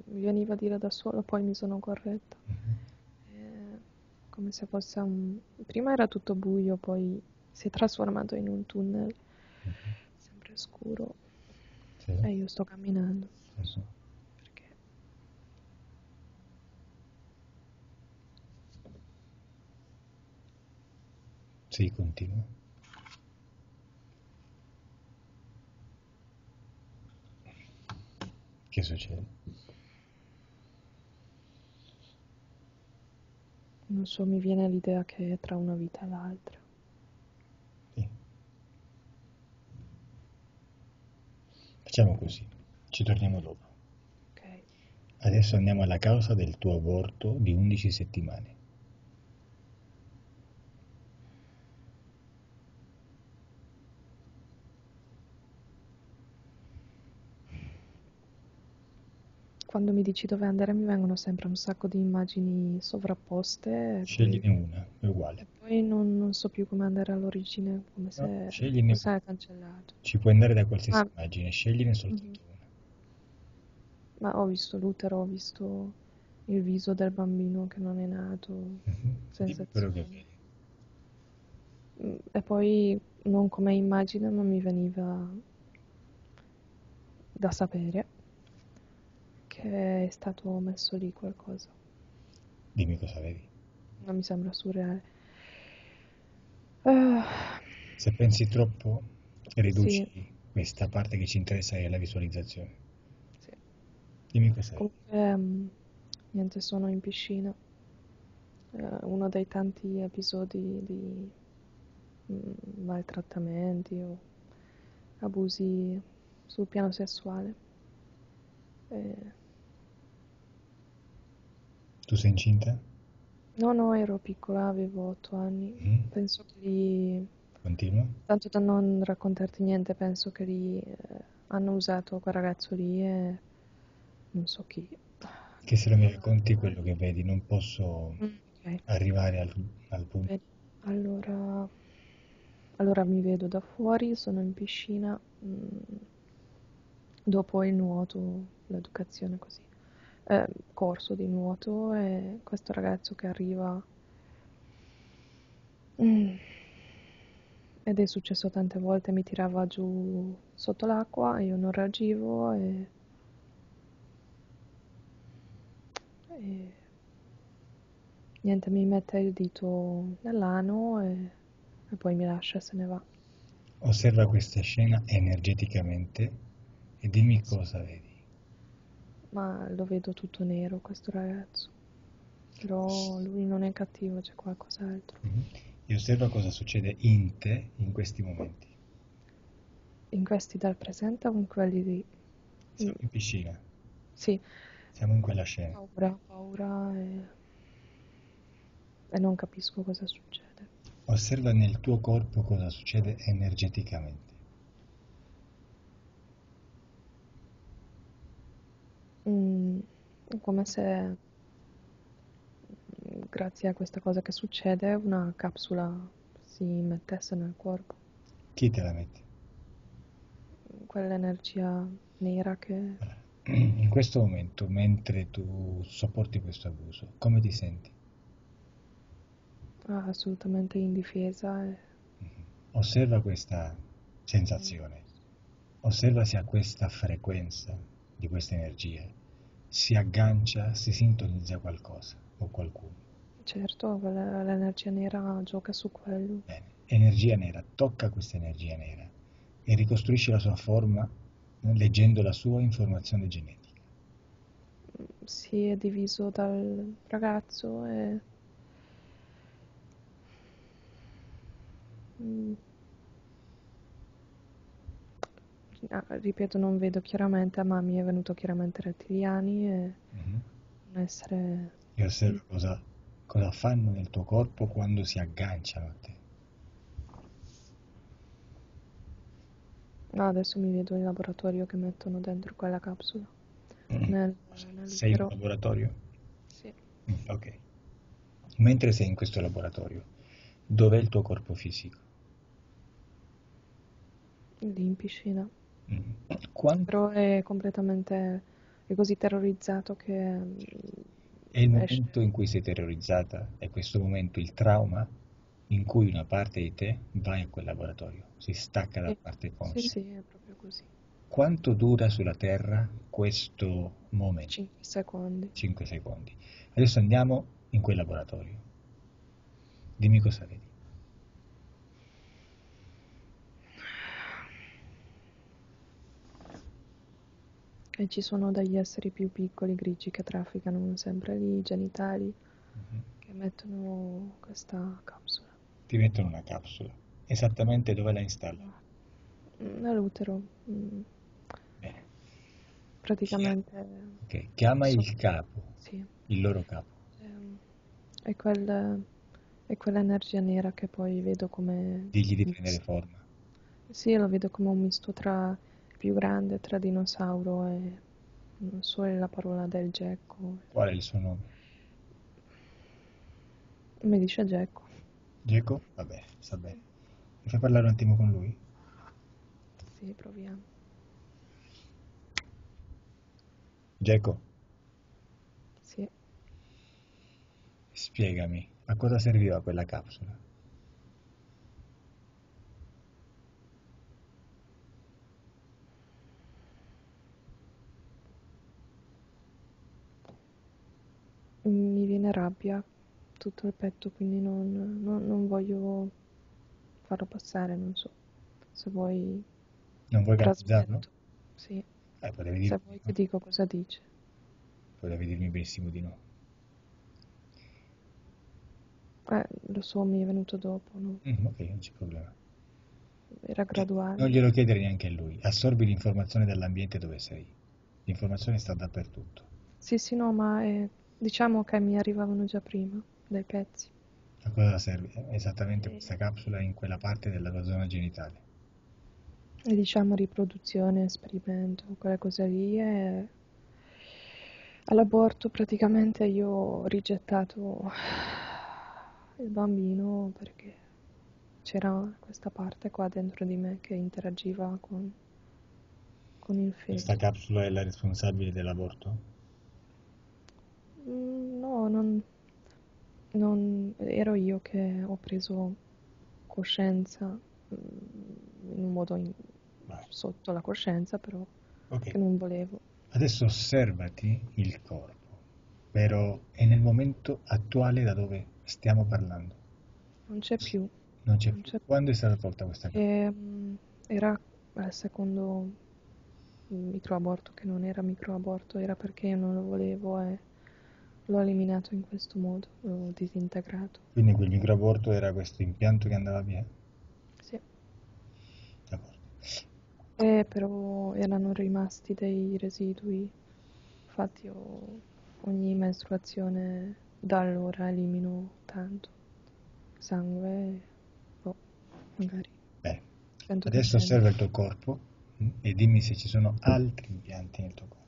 [SPEAKER 2] mi veniva a dire da solo, poi mi sono corretta.
[SPEAKER 1] Mhm.
[SPEAKER 2] Eh, come se fosse un... Prima era tutto buio, poi si è trasformato in un tunnel,
[SPEAKER 1] Mhm.
[SPEAKER 2] sempre scuro.
[SPEAKER 1] Sì.
[SPEAKER 2] E io sto camminando,
[SPEAKER 1] Sì, sì.
[SPEAKER 2] perché...
[SPEAKER 1] Sì, continua. Che succede?
[SPEAKER 2] Non so, mi viene l'idea che è tra una vita e l'altra.
[SPEAKER 1] Sì. Facciamo così, ci torniamo dopo.
[SPEAKER 2] Ok?
[SPEAKER 1] Adesso andiamo alla causa del tuo aborto di 11 settimane.
[SPEAKER 2] Quando mi dici dove andare mi vengono sempre un sacco di immagini sovrapposte e poi,
[SPEAKER 1] Scegliene una, è uguale.
[SPEAKER 2] e poi non, non so più come andare all'origine, come se
[SPEAKER 1] No, scegliene
[SPEAKER 2] fosse cancellato.
[SPEAKER 1] Ci puoi andare da qualsiasi
[SPEAKER 2] Ah,
[SPEAKER 1] immagine, scegliene
[SPEAKER 2] mhm.
[SPEAKER 1] soltanto una.
[SPEAKER 2] Ma ho visto l'utero, ho visto il viso del bambino che non è nato,
[SPEAKER 1] Mhm.
[SPEAKER 2] Sensazioni.
[SPEAKER 1] vedi.
[SPEAKER 2] Mm, E poi non come immagine, ma mi veniva da sapere che è stato messo lì qualcosa.
[SPEAKER 1] Dimmi cosa vedi.
[SPEAKER 2] Non mi sembra surreale. Ah,
[SPEAKER 1] Se pensi troppo, riduci
[SPEAKER 2] sì,
[SPEAKER 1] questa parte che ci interessa è la visualizzazione.
[SPEAKER 2] sì.
[SPEAKER 1] Dimmi cosa vedi.
[SPEAKER 2] Comunque, mm, niente, sono in piscina. Eh, uno dei tanti episodi di mm, maltrattamenti o abusi sul piano sessuale. Eh,
[SPEAKER 1] Tu sei incinta?
[SPEAKER 2] no, no, ero piccola, avevo otto anni.
[SPEAKER 1] Mhm.
[SPEAKER 2] Penso che lì,
[SPEAKER 1] Continua.
[SPEAKER 2] tanto da non raccontarti niente, penso che lì eh, hanno usato quel ragazzo lì e non so chi.
[SPEAKER 1] Che se non mi racconti quello che vedi, non posso
[SPEAKER 2] Mm, ok.
[SPEAKER 1] arrivare al, al punto.
[SPEAKER 2] Bene, allora, allora mi vedo da fuori, sono in piscina, mm, dopo il nuoto, l'educazione così, eh, corso di nuoto e questo ragazzo che arriva, mm, ed è successo tante volte, mi tirava giù sotto l'acqua, io non reagivo e, e niente, mi mette il dito nell'ano e, e poi mi lascia e se ne va.
[SPEAKER 1] Osserva questa scena energeticamente e dimmi cosa vedi.
[SPEAKER 2] Ma lo vedo tutto nero questo ragazzo. Però lui non è cattivo, c'è qualcos'altro.
[SPEAKER 1] Mhm. E osserva cosa succede in te in questi momenti.
[SPEAKER 2] In questi dal presente o in quelli di...
[SPEAKER 1] Siamo in piscina,
[SPEAKER 2] Sì,
[SPEAKER 1] siamo in quella scena.
[SPEAKER 2] paura, paura e... e non capisco cosa succede.
[SPEAKER 1] Osserva nel tuo corpo cosa succede energeticamente.
[SPEAKER 2] Mm, come se, mm, grazie a questa cosa che succede, una capsula si mettesse nel corpo.
[SPEAKER 1] Chi te la mette?
[SPEAKER 2] Quell'energia nera che...
[SPEAKER 1] In questo momento, mentre tu sopporti questo abuso, come ti senti?
[SPEAKER 2] Ah, assolutamente indifesa e...
[SPEAKER 1] Mhm. Osserva questa sensazione, osserva se a questa frequenza di questa energia si aggancia, si sintonizza qualcosa o qualcuno.
[SPEAKER 2] Certo, l'energia nera gioca su quello.
[SPEAKER 1] Bene, energia nera, tocca questa energia nera e ricostruisci la sua forma leggendo la sua informazione genetica.
[SPEAKER 2] Si è diviso dal ragazzo e... Mm, ah, ripeto, non vedo chiaramente, ma mi è venuto chiaramente rettiliani e
[SPEAKER 1] Mhm.
[SPEAKER 2] un essere...
[SPEAKER 1] E osserva cosa, cosa fanno nel tuo corpo quando si agganciano a te.
[SPEAKER 2] Ah, adesso mi vedo in laboratorio che mettono dentro quella capsula. Nel,
[SPEAKER 1] Sei in
[SPEAKER 2] nell'utero.
[SPEAKER 1] un laboratorio?
[SPEAKER 2] Sì.
[SPEAKER 1] Mm, Ok. Mentre sei in questo laboratorio, dov'è il tuo corpo fisico?
[SPEAKER 2] Lì in piscina.
[SPEAKER 1] Quanto
[SPEAKER 2] Però è completamente... è così terrorizzato che... mm,
[SPEAKER 1] è il
[SPEAKER 2] esce.
[SPEAKER 1] momento in cui sei terrorizzata? È questo momento il trauma in cui una parte di te va in quel laboratorio, si stacca dalla
[SPEAKER 2] Sì,
[SPEAKER 1] parte
[SPEAKER 2] sì,
[SPEAKER 1] conscia.
[SPEAKER 2] sì, è proprio così.
[SPEAKER 1] Quanto dura sulla Terra questo momento?
[SPEAKER 2] 5 secondi.
[SPEAKER 1] 5 secondi. Adesso andiamo in quel laboratorio. Dimmi cosa vedi.
[SPEAKER 2] E ci sono degli esseri più piccoli, grigi, che trafficano sempre lì, i genitali,
[SPEAKER 1] Mhm.
[SPEAKER 2] che mettono questa capsula
[SPEAKER 1] Ti mettono una capsula. Esattamente dove la installano?
[SPEAKER 2] Mm, nell'utero. mm,
[SPEAKER 1] Bene.
[SPEAKER 2] Praticamente,
[SPEAKER 1] Ok, Chiama
[SPEAKER 2] so-
[SPEAKER 1] il capo,
[SPEAKER 2] sì.
[SPEAKER 1] il loro capo.
[SPEAKER 2] Ehm, È, quel- è quell'energia nera che poi vedo come...
[SPEAKER 1] Digli di prendere forma.
[SPEAKER 2] Sì, lo vedo come un misto tra più grande, tra dinosauro e non so la parola del gecko.
[SPEAKER 1] Qual è il suo nome?
[SPEAKER 2] Mi dice gecko.
[SPEAKER 1] Geco? Vabbè, sta bene. Mi fai parlare un attimo con lui?
[SPEAKER 2] Sì, proviamo.
[SPEAKER 1] Geco,
[SPEAKER 2] Sì.
[SPEAKER 1] spiegami, a cosa serviva quella capsula?
[SPEAKER 2] Mi viene rabbia tutto il petto, quindi non, non- non voglio farlo passare, non so. Se vuoi
[SPEAKER 1] Non vuoi
[SPEAKER 2] trasmetto. Sì,
[SPEAKER 1] Eh, potevi
[SPEAKER 2] se vuoi
[SPEAKER 1] di
[SPEAKER 2] ti
[SPEAKER 1] no.
[SPEAKER 2] dico cosa dice.
[SPEAKER 1] Potevi dirmi benissimo di no.
[SPEAKER 2] Eh, lo so, mi è venuto dopo, no?
[SPEAKER 1] Mm, ok, non c'è problema.
[SPEAKER 2] Era
[SPEAKER 1] Non
[SPEAKER 2] graduale.
[SPEAKER 1] glielo chiedere neanche a lui. Assorbi l'informazione dall'ambiente dove sei. L'informazione sta dappertutto.
[SPEAKER 2] Sì, sì, no, ma eh, diciamo che mi arrivavano già prima dai pezzi.
[SPEAKER 1] A cosa serve esattamente
[SPEAKER 2] E,
[SPEAKER 1] questa capsula in quella parte della tua zona genitale?
[SPEAKER 2] e diciamo riproduzione, esperimento, quelle cose lì. E all'aborto praticamente io ho rigettato il bambino perché c'era questa parte qua dentro di me che interagiva con, con il
[SPEAKER 1] Questa
[SPEAKER 2] feto.
[SPEAKER 1] capsula è la responsabile dell'aborto?
[SPEAKER 2] Mm, No, non, non ero io che ho preso coscienza mm, in un modo in- sotto la coscienza, però che
[SPEAKER 1] Ok,
[SPEAKER 2] non volevo.
[SPEAKER 1] adesso osservati il corpo, però è nel momento attuale da dove stiamo parlando.
[SPEAKER 2] Non c'è più.
[SPEAKER 1] Non c'è
[SPEAKER 2] Non
[SPEAKER 1] più.
[SPEAKER 2] c'è
[SPEAKER 1] Quando è stata tolta questa?
[SPEAKER 2] E, mm, era al secondo microaborto che non era microaborto, era perché io non lo volevo e l'ho eliminato in questo modo, l'ho disintegrato.
[SPEAKER 1] Quindi quel microaborto era questo impianto che andava via?
[SPEAKER 2] Sì.
[SPEAKER 1] D'accordo.
[SPEAKER 2] E però erano rimasti dei residui, infatti io ogni mestruazione da allora elimino tanto sangue, boh, magari. 100%.
[SPEAKER 1] Adesso osserva il tuo corpo mm, e dimmi se ci sono altri impianti nel tuo corpo.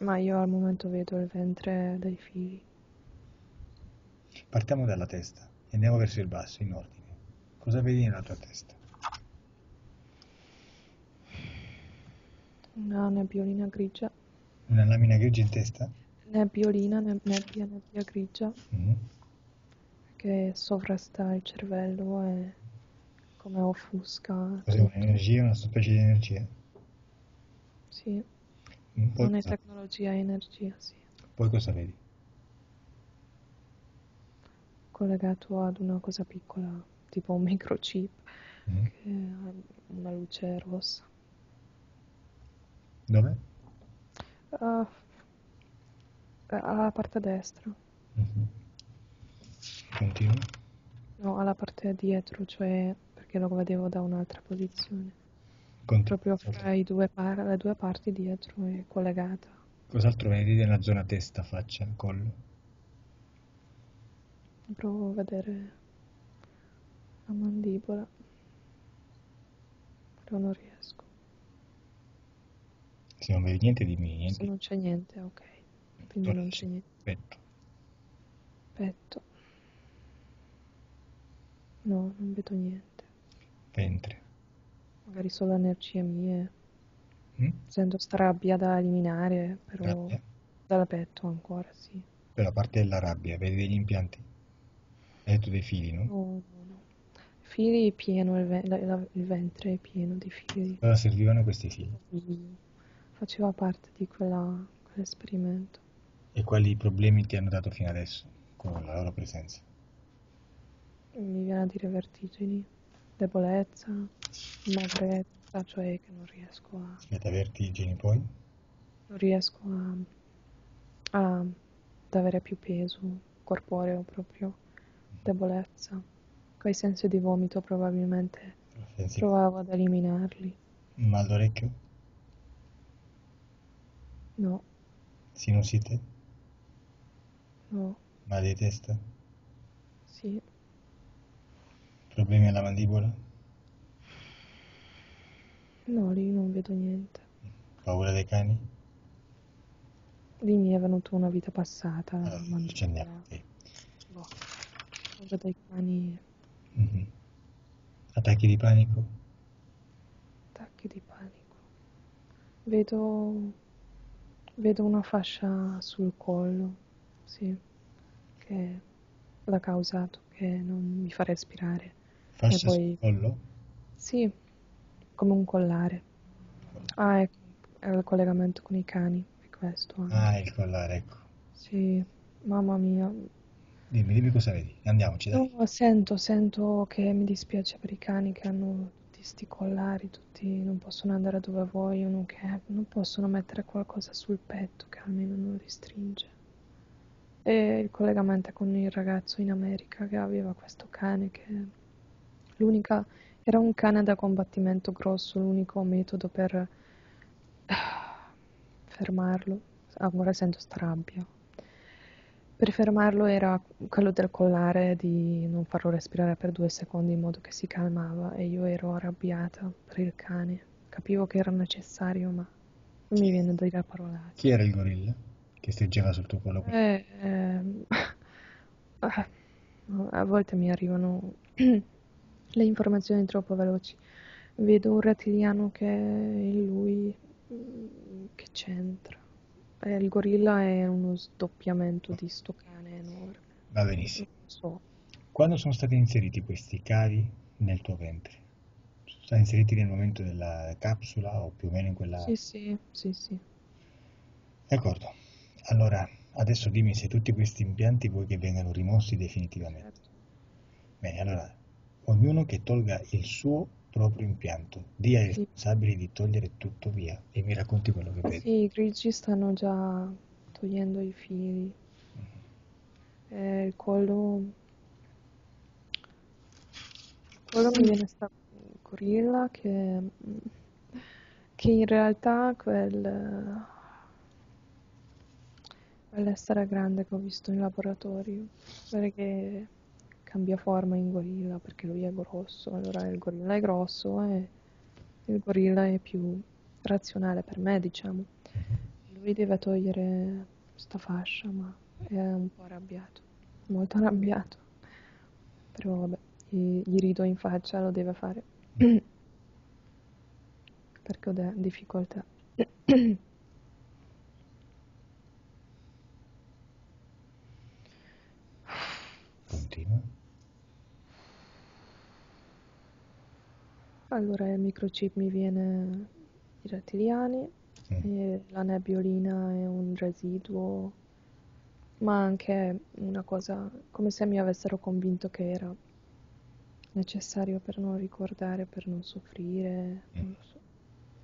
[SPEAKER 2] Ma io al momento vedo il ventre dei figli.
[SPEAKER 1] Partiamo dalla testa e andiamo verso il basso, in ordine. Cosa vedi nella tua testa?
[SPEAKER 2] Una nebbiolina grigia,
[SPEAKER 1] Una lamina grigia in testa?
[SPEAKER 2] nebbiolina, neb- nebbia, nebbia grigia
[SPEAKER 1] Mm.
[SPEAKER 2] che sovrasta il cervello e come offusca
[SPEAKER 1] Cos'è
[SPEAKER 2] tutto.
[SPEAKER 1] un'energia, una specie di energia?
[SPEAKER 2] Sì, non è tecnologia, è energia, sì.
[SPEAKER 1] poi cosa vedi?
[SPEAKER 2] Collegato ad una cosa piccola, tipo un microchip
[SPEAKER 1] Mm.
[SPEAKER 2] che ha una luce rossa.
[SPEAKER 1] Dove?
[SPEAKER 2] Ah, alla parte destra,
[SPEAKER 1] Mhm. Continua.
[SPEAKER 2] no, alla parte dietro, cioè perché lo vedevo da un'altra posizione. Proprio fra i due par- le due parti dietro è collegata.
[SPEAKER 1] Cos'altro vedi nella zona testa, faccia, collo?
[SPEAKER 2] Provo a vedere la mandibola, però non riesco.
[SPEAKER 1] Se non vedi niente, dimmi
[SPEAKER 2] Se
[SPEAKER 1] niente.
[SPEAKER 2] non c'è niente, ok. Quindi non c'è niente.
[SPEAKER 1] petto,
[SPEAKER 2] Petto. No, non vedo niente.
[SPEAKER 1] ventre,
[SPEAKER 2] magari solo energie mie.
[SPEAKER 1] Mm?
[SPEAKER 2] Sento sta rabbia da eliminare, però
[SPEAKER 1] Rabbia.
[SPEAKER 2] dal petto ancora, sì.
[SPEAKER 1] Però a parte la rabbia, vedi degli impianti? Hai detto dei fili, no?
[SPEAKER 2] No, no. Fili pieno, il, ve- la- la- il ventre è pieno di fili.
[SPEAKER 1] Cosa servivano questi fili?
[SPEAKER 2] Quindi Faceva parte di quella- quell'esperimento.
[SPEAKER 1] E quali problemi ti hanno dato fino adesso con la loro presenza?
[SPEAKER 2] Mi viene a dire vertigini, debolezza, magrezza, cioè che non riesco a,
[SPEAKER 1] Aspetta, vertigini poi?
[SPEAKER 2] non riesco a, a- ad avere più peso corporeo proprio, debolezza. Quei sensi di vomito probabilmente
[SPEAKER 1] Sensi-
[SPEAKER 2] provavo ad eliminarli.
[SPEAKER 1] Mal d'orecchio?
[SPEAKER 2] No,
[SPEAKER 1] Sinusite?
[SPEAKER 2] no,
[SPEAKER 1] Mal di testa?
[SPEAKER 2] sì,
[SPEAKER 1] Problemi alla mandibola?
[SPEAKER 2] No, lì non vedo niente.
[SPEAKER 1] Paura dei cani?
[SPEAKER 2] Lì mi è venuta una vita passata,
[SPEAKER 1] Allora,
[SPEAKER 2] mangiare.
[SPEAKER 1] accendiamo. sì.
[SPEAKER 2] Boh, paura dei cani,
[SPEAKER 1] Mhm. Attacchi di panico?
[SPEAKER 2] attacchi di panico. Vedo, vedo una fascia sul collo, sì, che l'ha causato, che non mi fa respirare.
[SPEAKER 1] Fascia sul collo?
[SPEAKER 2] Sì, come un collare. Ah, ecco, è il collegamento con i cani, è questo. anche.
[SPEAKER 1] Ah, il collare, ecco.
[SPEAKER 2] Sì, mamma mia.
[SPEAKER 1] Dimmi, dimmi cosa vedi. Andiamoci, dai.
[SPEAKER 2] No, sento, sento che mi dispiace per i cani che hanno tutti sti collari, tutti non possono andare dove vogliono, che non possono mettere qualcosa sul petto che almeno non li stringe. E il collegamento con il ragazzo in America che aveva questo cane che l'unica era un cane da combattimento grosso, l'unico metodo per eh, fermarlo. Ancora sento sta rabbia. Per fermarlo era quello del collare di non farlo respirare per due secondi in modo che si calmava e io ero arrabbiata per il cane. Capivo che era necessario, ma non mi viene da dire parolacce.
[SPEAKER 1] Chi era il gorilla che stringeva sul tuo collo?
[SPEAKER 2] Eh, ehm, a volte mi arrivano le informazioni troppo veloci. Vedo un rettiliano che è lui, mm, che c'entra. Eh, il gorilla è uno sdoppiamento di sto cane enorme.
[SPEAKER 1] Va benissimo.
[SPEAKER 2] So.
[SPEAKER 1] Quando sono stati inseriti questi cavi nel tuo ventre? Sono stati inseriti nel momento della capsula o più o meno in quella...
[SPEAKER 2] Sì, sì, sì, sì.
[SPEAKER 1] D'accordo. Allora, adesso dimmi se tutti questi impianti vuoi che vengano rimossi definitivamente.
[SPEAKER 2] Certo.
[SPEAKER 1] Bene, allora, ognuno che tolga il suo proprio impianto, dia ai
[SPEAKER 2] Sì.
[SPEAKER 1] responsabili di togliere tutto via e mi racconti quello che vedi.
[SPEAKER 2] Sì, i grigi stanno già togliendo i fili. E il collo... Il collo mi viene sta gorilla che... che in realtà quel... quell'essere grande che ho visto in laboratorio, perché cambia forma in gorilla, perché lui è grosso, allora il gorilla è grosso e il gorilla è più razionale per me, diciamo. Lui deve togliere questa fascia, ma è un po' arrabbiato, molto arrabbiato. Però vabbè, gli, gli rido in faccia, lo deve fare. Perché ho difficoltà.
[SPEAKER 1] Continua.
[SPEAKER 2] Allora il microchip mi viene i rettiliani
[SPEAKER 1] Mm.
[SPEAKER 2] e la nebbiolina è un residuo, ma anche una cosa come se mi avessero convinto che era necessario per non ricordare, per non soffrire, non lo so,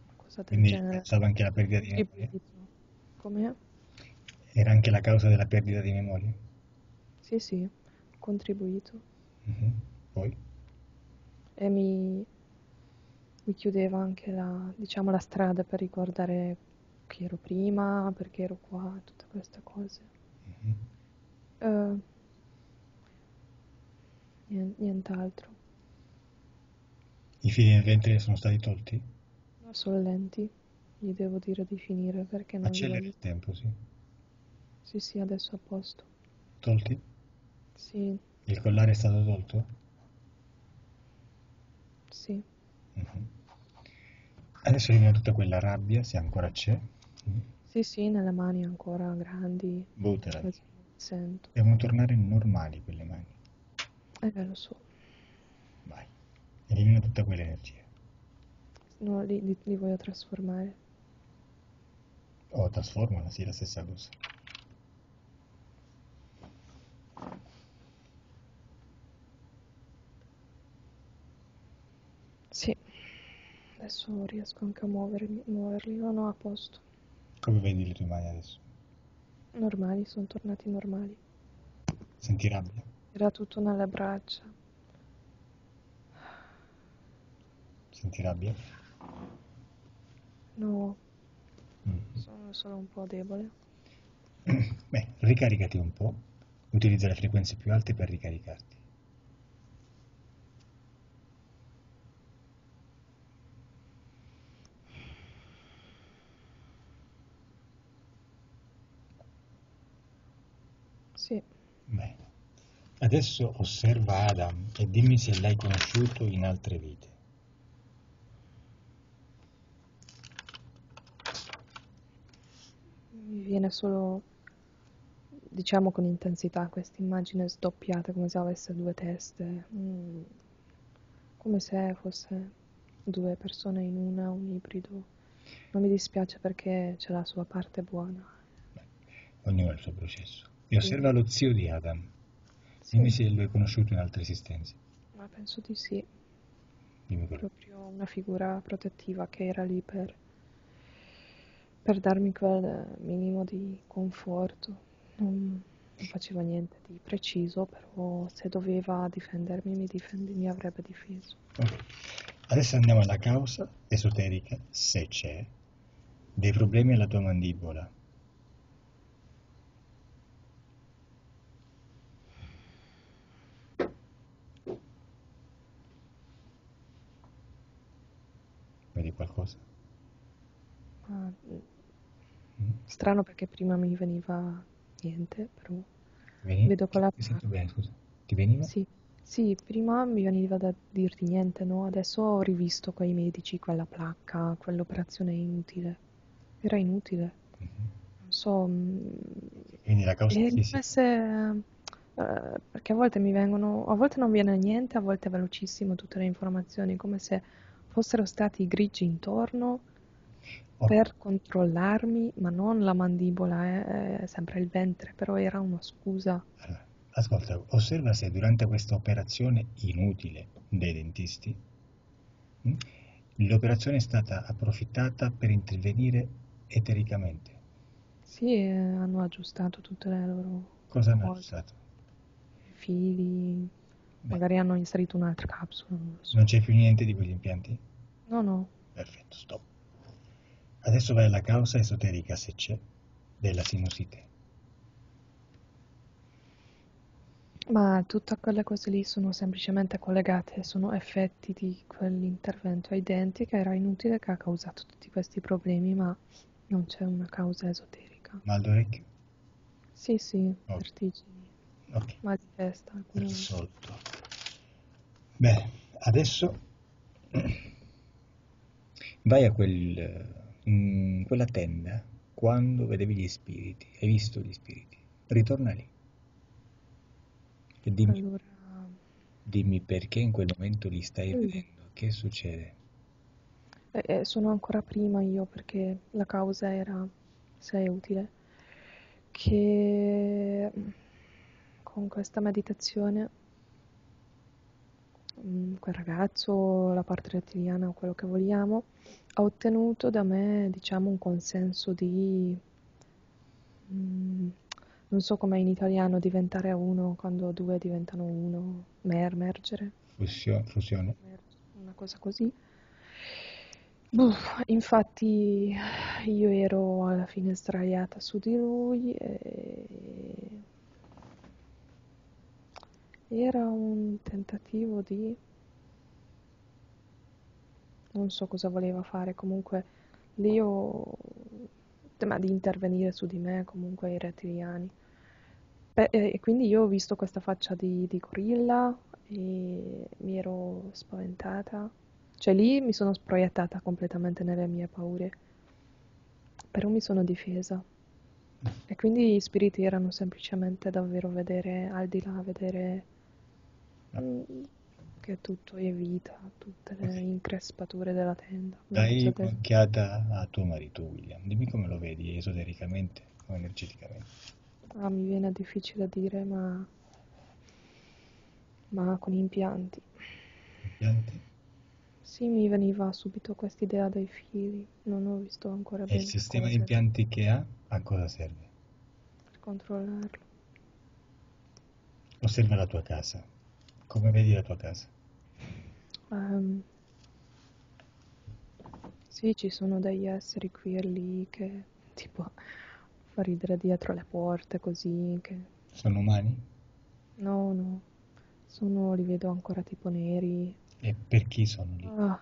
[SPEAKER 2] una cosa del
[SPEAKER 1] Quindi
[SPEAKER 2] genere.
[SPEAKER 1] pensavo anche alla perdita di memoria.
[SPEAKER 2] Come?
[SPEAKER 1] Era anche la causa della perdita di memoria.
[SPEAKER 2] Sì, sì, ho contribuito
[SPEAKER 1] Mhm. Poi?
[SPEAKER 2] e mi, mi chiudeva anche la, diciamo, la strada per ricordare chi ero prima, perché ero qua, tutte queste cose.
[SPEAKER 1] Mhm.
[SPEAKER 2] Eh, nien- nient'altro.
[SPEAKER 1] I fili nel ventre sono stati tolti?
[SPEAKER 2] No, sono lenti, gli devo dire di finire perché non li
[SPEAKER 1] Acceleri
[SPEAKER 2] voglio.
[SPEAKER 1] il tempo, sì.
[SPEAKER 2] Sì, sì, adesso a posto.
[SPEAKER 1] Tolti?
[SPEAKER 2] Sì,
[SPEAKER 1] Il collare è stato tolto?
[SPEAKER 2] sì.
[SPEAKER 1] Mhm. Adesso elimina tutta quella rabbia, se ancora c'è.
[SPEAKER 2] Sì, sì, nelle mani ancora grandi, non sento.
[SPEAKER 1] Devono tornare normali quelle mani.
[SPEAKER 2] Eh, lo so.
[SPEAKER 1] Vai. Elimina tutta quell'energia.
[SPEAKER 2] No, li, li- li voglio trasformare.
[SPEAKER 1] O trasformala, sì, la stessa cosa.
[SPEAKER 2] Sì. Adesso riesco anche a muovermi, muoverli. No, no, a posto.
[SPEAKER 1] Come vedi le tue mani adesso?
[SPEAKER 2] Normali, sono tornati normali.
[SPEAKER 1] Senti rabbia?
[SPEAKER 2] Era tutto nelle braccia.
[SPEAKER 1] Senti rabbia?
[SPEAKER 2] No,
[SPEAKER 1] Mm.
[SPEAKER 2] sono solo un po' debole.
[SPEAKER 1] Beh, ricaricati un po'. Utilizza le frequenze più alte per ricaricarti.
[SPEAKER 2] Sì.
[SPEAKER 1] Bene. Adesso osserva Adam e dimmi se l'hai conosciuto in altre vite.
[SPEAKER 2] Mi viene solo, diciamo con intensità, questa immagine sdoppiata, come se avesse due teste, Mm, come se fosse due persone in una, un ibrido. Non mi dispiace perché c'è la sua parte buona.
[SPEAKER 1] Beh, ognuno ha il suo processo. E osserva lo zio di Adam.
[SPEAKER 2] Sì,
[SPEAKER 1] Dimmi se lo hai conosciuto in altre esistenze.
[SPEAKER 2] ma penso di sì,
[SPEAKER 1] Dimmi quello.
[SPEAKER 2] proprio una figura protettiva che era lì per, per darmi quel minimo di conforto. Non, non faceva niente di preciso, però se doveva difendermi mi, difendi- mi avrebbe difeso.
[SPEAKER 1] Ok. Adesso andiamo alla causa esoterica, se c'è, dei problemi alla tua mandibola. Vedi qualcosa?
[SPEAKER 2] Ma, mm,
[SPEAKER 1] Mm?
[SPEAKER 2] strano perché prima mi veniva niente, però
[SPEAKER 1] Veni?
[SPEAKER 2] vedo quella
[SPEAKER 1] Ti sento bene, scusa. Ti veniva?
[SPEAKER 2] Sì, sì, prima mi veniva da dirti niente, no? Adesso ho rivisto quei medici, quella placca, quell'operazione inutile. Era inutile.
[SPEAKER 1] Mhm.
[SPEAKER 2] Non so, mm,
[SPEAKER 1] Quindi la causa
[SPEAKER 2] è
[SPEAKER 1] fisica.
[SPEAKER 2] se... eh, perché a volte mi vengono, a volte non viene niente, a volte è velocissimo tutte le informazioni, come se fossero stati grigi intorno per controllarmi, ma non la mandibola, eh, è sempre il ventre, però era una scusa.
[SPEAKER 1] allora, ascolta, osserva se durante questa operazione inutile dei dentisti, mm, l'operazione è stata approfittata per intervenire etericamente.
[SPEAKER 2] Sì, eh, hanno aggiustato tutte le loro
[SPEAKER 1] Cosa hanno
[SPEAKER 2] cose,
[SPEAKER 1] aggiustato?
[SPEAKER 2] fili,
[SPEAKER 1] Beh,
[SPEAKER 2] magari hanno inserito un'altra capsula, non so.
[SPEAKER 1] non c'è più niente di quegli impianti?
[SPEAKER 2] No, no,
[SPEAKER 1] Perfetto, stop. Adesso vai alla causa esoterica, se c'è, della sinusite.
[SPEAKER 2] ma tutte quelle cose lì sono semplicemente collegate, sono effetti di quell'intervento ai denti che era inutile, che ha causato tutti questi problemi, ma non c'è una causa esoterica.
[SPEAKER 1] Mal d'orecchio?
[SPEAKER 2] Sì, sì,
[SPEAKER 1] Ok,
[SPEAKER 2] vertigini,
[SPEAKER 1] ok,
[SPEAKER 2] mal di testa,
[SPEAKER 1] risolto. Bene, adesso vai a quel, in quella tenda quando vedevi gli spiriti, hai visto gli spiriti, ritorna lì. E dimmi,
[SPEAKER 2] Allora,
[SPEAKER 1] dimmi perché in quel momento li stai
[SPEAKER 2] mm,
[SPEAKER 1] vedendo, che succede?
[SPEAKER 2] eh, eh, sono ancora prima io perché la causa era, se è utile, che con questa meditazione mm, quel ragazzo, la parte rettiliana o quello che vogliamo, ha ottenuto da me, diciamo, un consenso di, mm, non so com'è in italiano, diventare uno quando due diventano uno, mer, mergere,
[SPEAKER 1] Fusio- fusione?
[SPEAKER 2] una cosa così. Boh, infatti io ero alla fine sdraiata su di lui e era un tentativo di... non so cosa voleva fare, comunque lì ho... ma di intervenire su di me, comunque i rettiliani. Beh, e e quindi io ho visto questa faccia di, di gorilla e mi ero spaventata. Cioè lì mi sono sproiettata completamente nelle mie paure, però mi sono difesa. E quindi gli spiriti erano semplicemente davvero vedere al di là, vedere che tutto è vita, tutte le increspature della tenda.
[SPEAKER 1] Dai un'occhiata a tuo marito William. Dimmi come lo vedi esotericamente o energeticamente.
[SPEAKER 2] Ah, mi viene difficile dire, ma... ma con impianti.
[SPEAKER 1] Impianti?
[SPEAKER 2] Sì, mi veniva subito quest'idea dei fili, non ho visto ancora
[SPEAKER 1] E
[SPEAKER 2] bene
[SPEAKER 1] il sistema di impianti che ha, a cosa serve?
[SPEAKER 2] per controllarlo.
[SPEAKER 1] Osserva la tua casa. Come vedi la tua casa?
[SPEAKER 2] Ehm, sì, ci sono degli esseri qui e lì che tipo fa ridere dietro le porte così, che
[SPEAKER 1] Sono umani?
[SPEAKER 2] no, no, sono, li vedo ancora tipo neri.
[SPEAKER 1] E per chi sono lì?
[SPEAKER 2] Ah,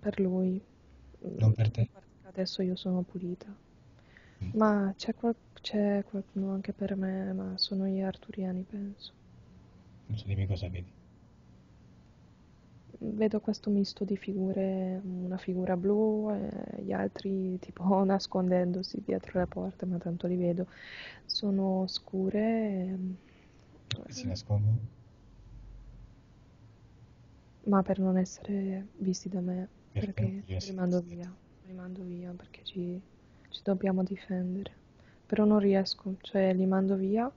[SPEAKER 2] per lui.
[SPEAKER 1] Non per te?
[SPEAKER 2] Adesso io sono pulita.
[SPEAKER 1] Mm.
[SPEAKER 2] Ma c'è qual- c'è qualcuno anche per me, ma sono gli arturiani, penso.
[SPEAKER 1] Non so, dimmi cosa vedi.
[SPEAKER 2] Vedo questo misto di figure, una figura blu e gli altri tipo nascondendosi dietro le porte, ma tanto li vedo. Sono scure. ehm,
[SPEAKER 1] E si nascondono?
[SPEAKER 2] ma per non essere visti da me,
[SPEAKER 1] Perché
[SPEAKER 2] perché rimando via, li mando via perché ci, ci dobbiamo difendere. Però non riesco, cioè li mando via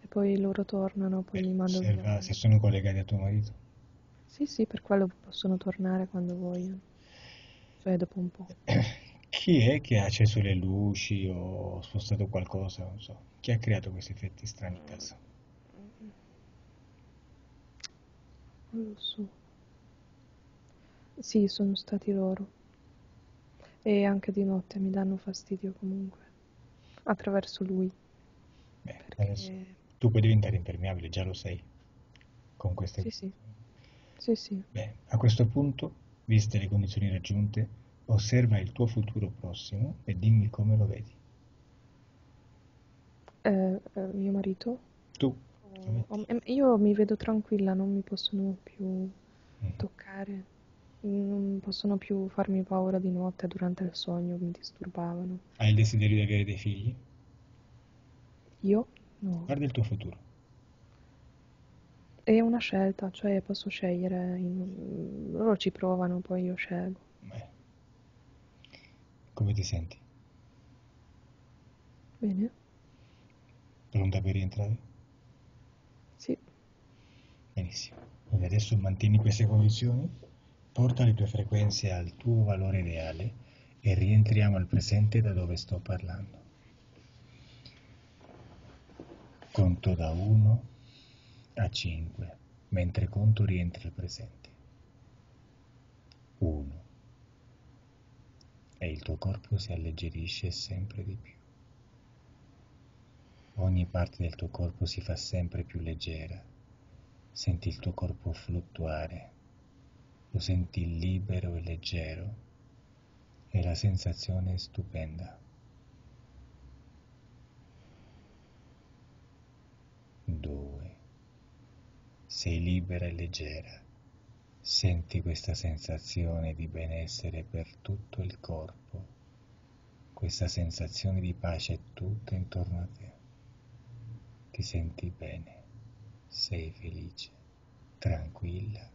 [SPEAKER 2] e poi loro tornano, poi
[SPEAKER 1] Beh,
[SPEAKER 2] li mando
[SPEAKER 1] osserva
[SPEAKER 2] via.
[SPEAKER 1] se sono collegati a tuo marito.
[SPEAKER 2] Sì, sì, per quello possono tornare quando vogliono, cioè dopo un po'.
[SPEAKER 1] Chi è che ha acceso le luci o spostato qualcosa? Non so. Chi ha creato questi effetti strani in casa?
[SPEAKER 2] Non lo so. Sì, sono stati loro. E anche di notte mi danno fastidio comunque. Attraverso lui.
[SPEAKER 1] Beh, adesso
[SPEAKER 2] Perché...
[SPEAKER 1] tu puoi diventare impermeabile, già lo sei, con queste
[SPEAKER 2] Sì, sì. Sì, sì.
[SPEAKER 1] Beh, a questo punto, viste le condizioni raggiunte, osserva il tuo futuro prossimo e dimmi come lo vedi.
[SPEAKER 2] Eh, eh, mio marito?
[SPEAKER 1] Tu,
[SPEAKER 2] em- io mi vedo tranquilla, non mi possono più
[SPEAKER 1] Mm.
[SPEAKER 2] toccare. Non possono più farmi paura di notte durante il sogno, mi disturbavano.
[SPEAKER 1] hai il desiderio di avere dei figli?
[SPEAKER 2] Io? No.
[SPEAKER 1] Guarda il tuo futuro.
[SPEAKER 2] È una scelta, cioè posso scegliere, in- loro ci provano, poi io scelgo.
[SPEAKER 1] Beh, come ti senti?
[SPEAKER 2] Bene?
[SPEAKER 1] Pronta per rientrare?
[SPEAKER 2] Sì.
[SPEAKER 1] Benissimo. Quindi adesso mantieni queste condizioni, porta le tue frequenze al tuo valore reale e rientriamo al presente da dove sto parlando. Conto da 1 a 5, mentre conto rientri al presente. 1. E il tuo corpo si alleggerisce sempre di più. Ogni parte del tuo corpo si fa sempre più leggera. Senti il tuo corpo fluttuare, lo senti libero e leggero e la sensazione è stupenda. 2. Sei libera e leggera. Senti questa sensazione di benessere per tutto il corpo. Questa sensazione di pace tutta intorno a te. Ti senti bene, sei felice, tranquilla,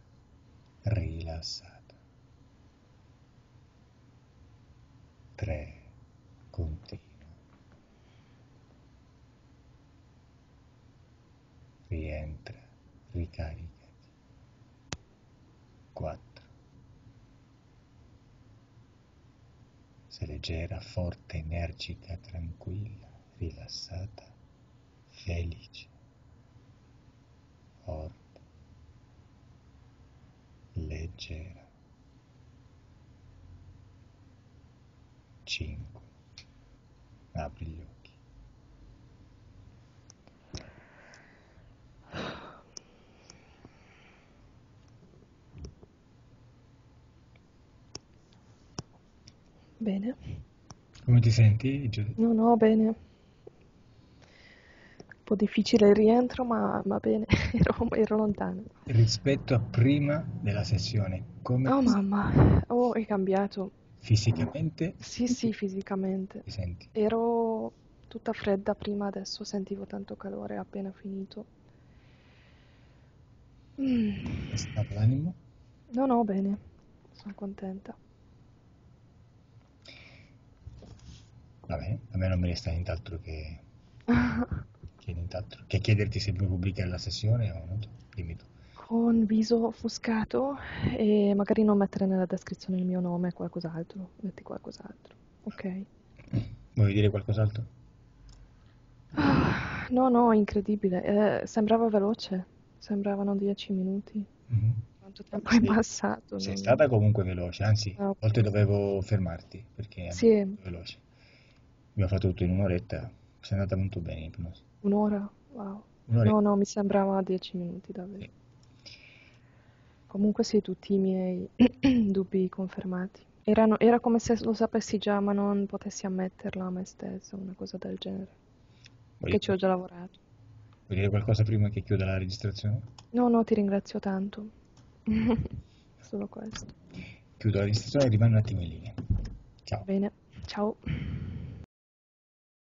[SPEAKER 1] rilassata. 3. Continua. Rientra, ricaricati. 4. Sei leggera, forte, energica, tranquilla, rilassata, felice, forte, leggera. 5. Apri gli occhi.
[SPEAKER 2] Bene.
[SPEAKER 1] Come ti senti, Giuseppe?
[SPEAKER 2] No, no, bene. Un po' difficile il rientro, ma va bene, ero, ero lontana.
[SPEAKER 1] Rispetto a prima della sessione, come
[SPEAKER 2] Oh mamma, oh, è cambiato.
[SPEAKER 1] fisicamente
[SPEAKER 2] Sì, sì, fisicamente.
[SPEAKER 1] ti senti?
[SPEAKER 2] Ero tutta fredda prima, adesso sentivo tanto calore appena finito. Mm.
[SPEAKER 1] Come sta l'animo?
[SPEAKER 2] No, no, bene, sono contenta.
[SPEAKER 1] Va bene, a me non mi resta nient'altro che, che nient'altro che chiederti se vuoi pubblicare la sessione o so, dimmi tu.
[SPEAKER 2] Con viso offuscato e magari non mettere nella descrizione il mio nome qualcos'altro. Metti qualcos'altro. Ok.
[SPEAKER 1] Vuoi dire qualcos'altro?
[SPEAKER 2] Ah, no, no, incredibile. Eh, sembrava veloce. Sembravano dieci minuti.
[SPEAKER 1] Mhm.
[SPEAKER 2] Quanto tempo
[SPEAKER 1] Sei-
[SPEAKER 2] è passato?
[SPEAKER 1] Sei
[SPEAKER 2] non-
[SPEAKER 1] stata comunque veloce, anzi,
[SPEAKER 2] Ah,
[SPEAKER 1] a
[SPEAKER 2] ok.
[SPEAKER 1] volte dovevo fermarti perché eri
[SPEAKER 2] Sì,
[SPEAKER 1] molto veloce. Abbiamo fatto tutto in un'oretta, sei andata molto bene l'ipnosi.
[SPEAKER 2] un'ora? Wow.
[SPEAKER 1] Un'oretta,
[SPEAKER 2] No, no, mi sembrava dieci minuti davvero.
[SPEAKER 1] sì.
[SPEAKER 2] Comunque sì, tutti i miei dubbi confermati. Erano- era come se lo sapessi già, ma non potessi ammetterlo a me stessa, una cosa del genere. Che ci ho già lavorato.
[SPEAKER 1] vuoi dire qualcosa prima che chiuda la registrazione?
[SPEAKER 2] No, no, ti ringrazio tanto. Solo questo.
[SPEAKER 1] Chiudo la registrazione e rimane un attimo in linea. Ciao.
[SPEAKER 2] Bene, ciao.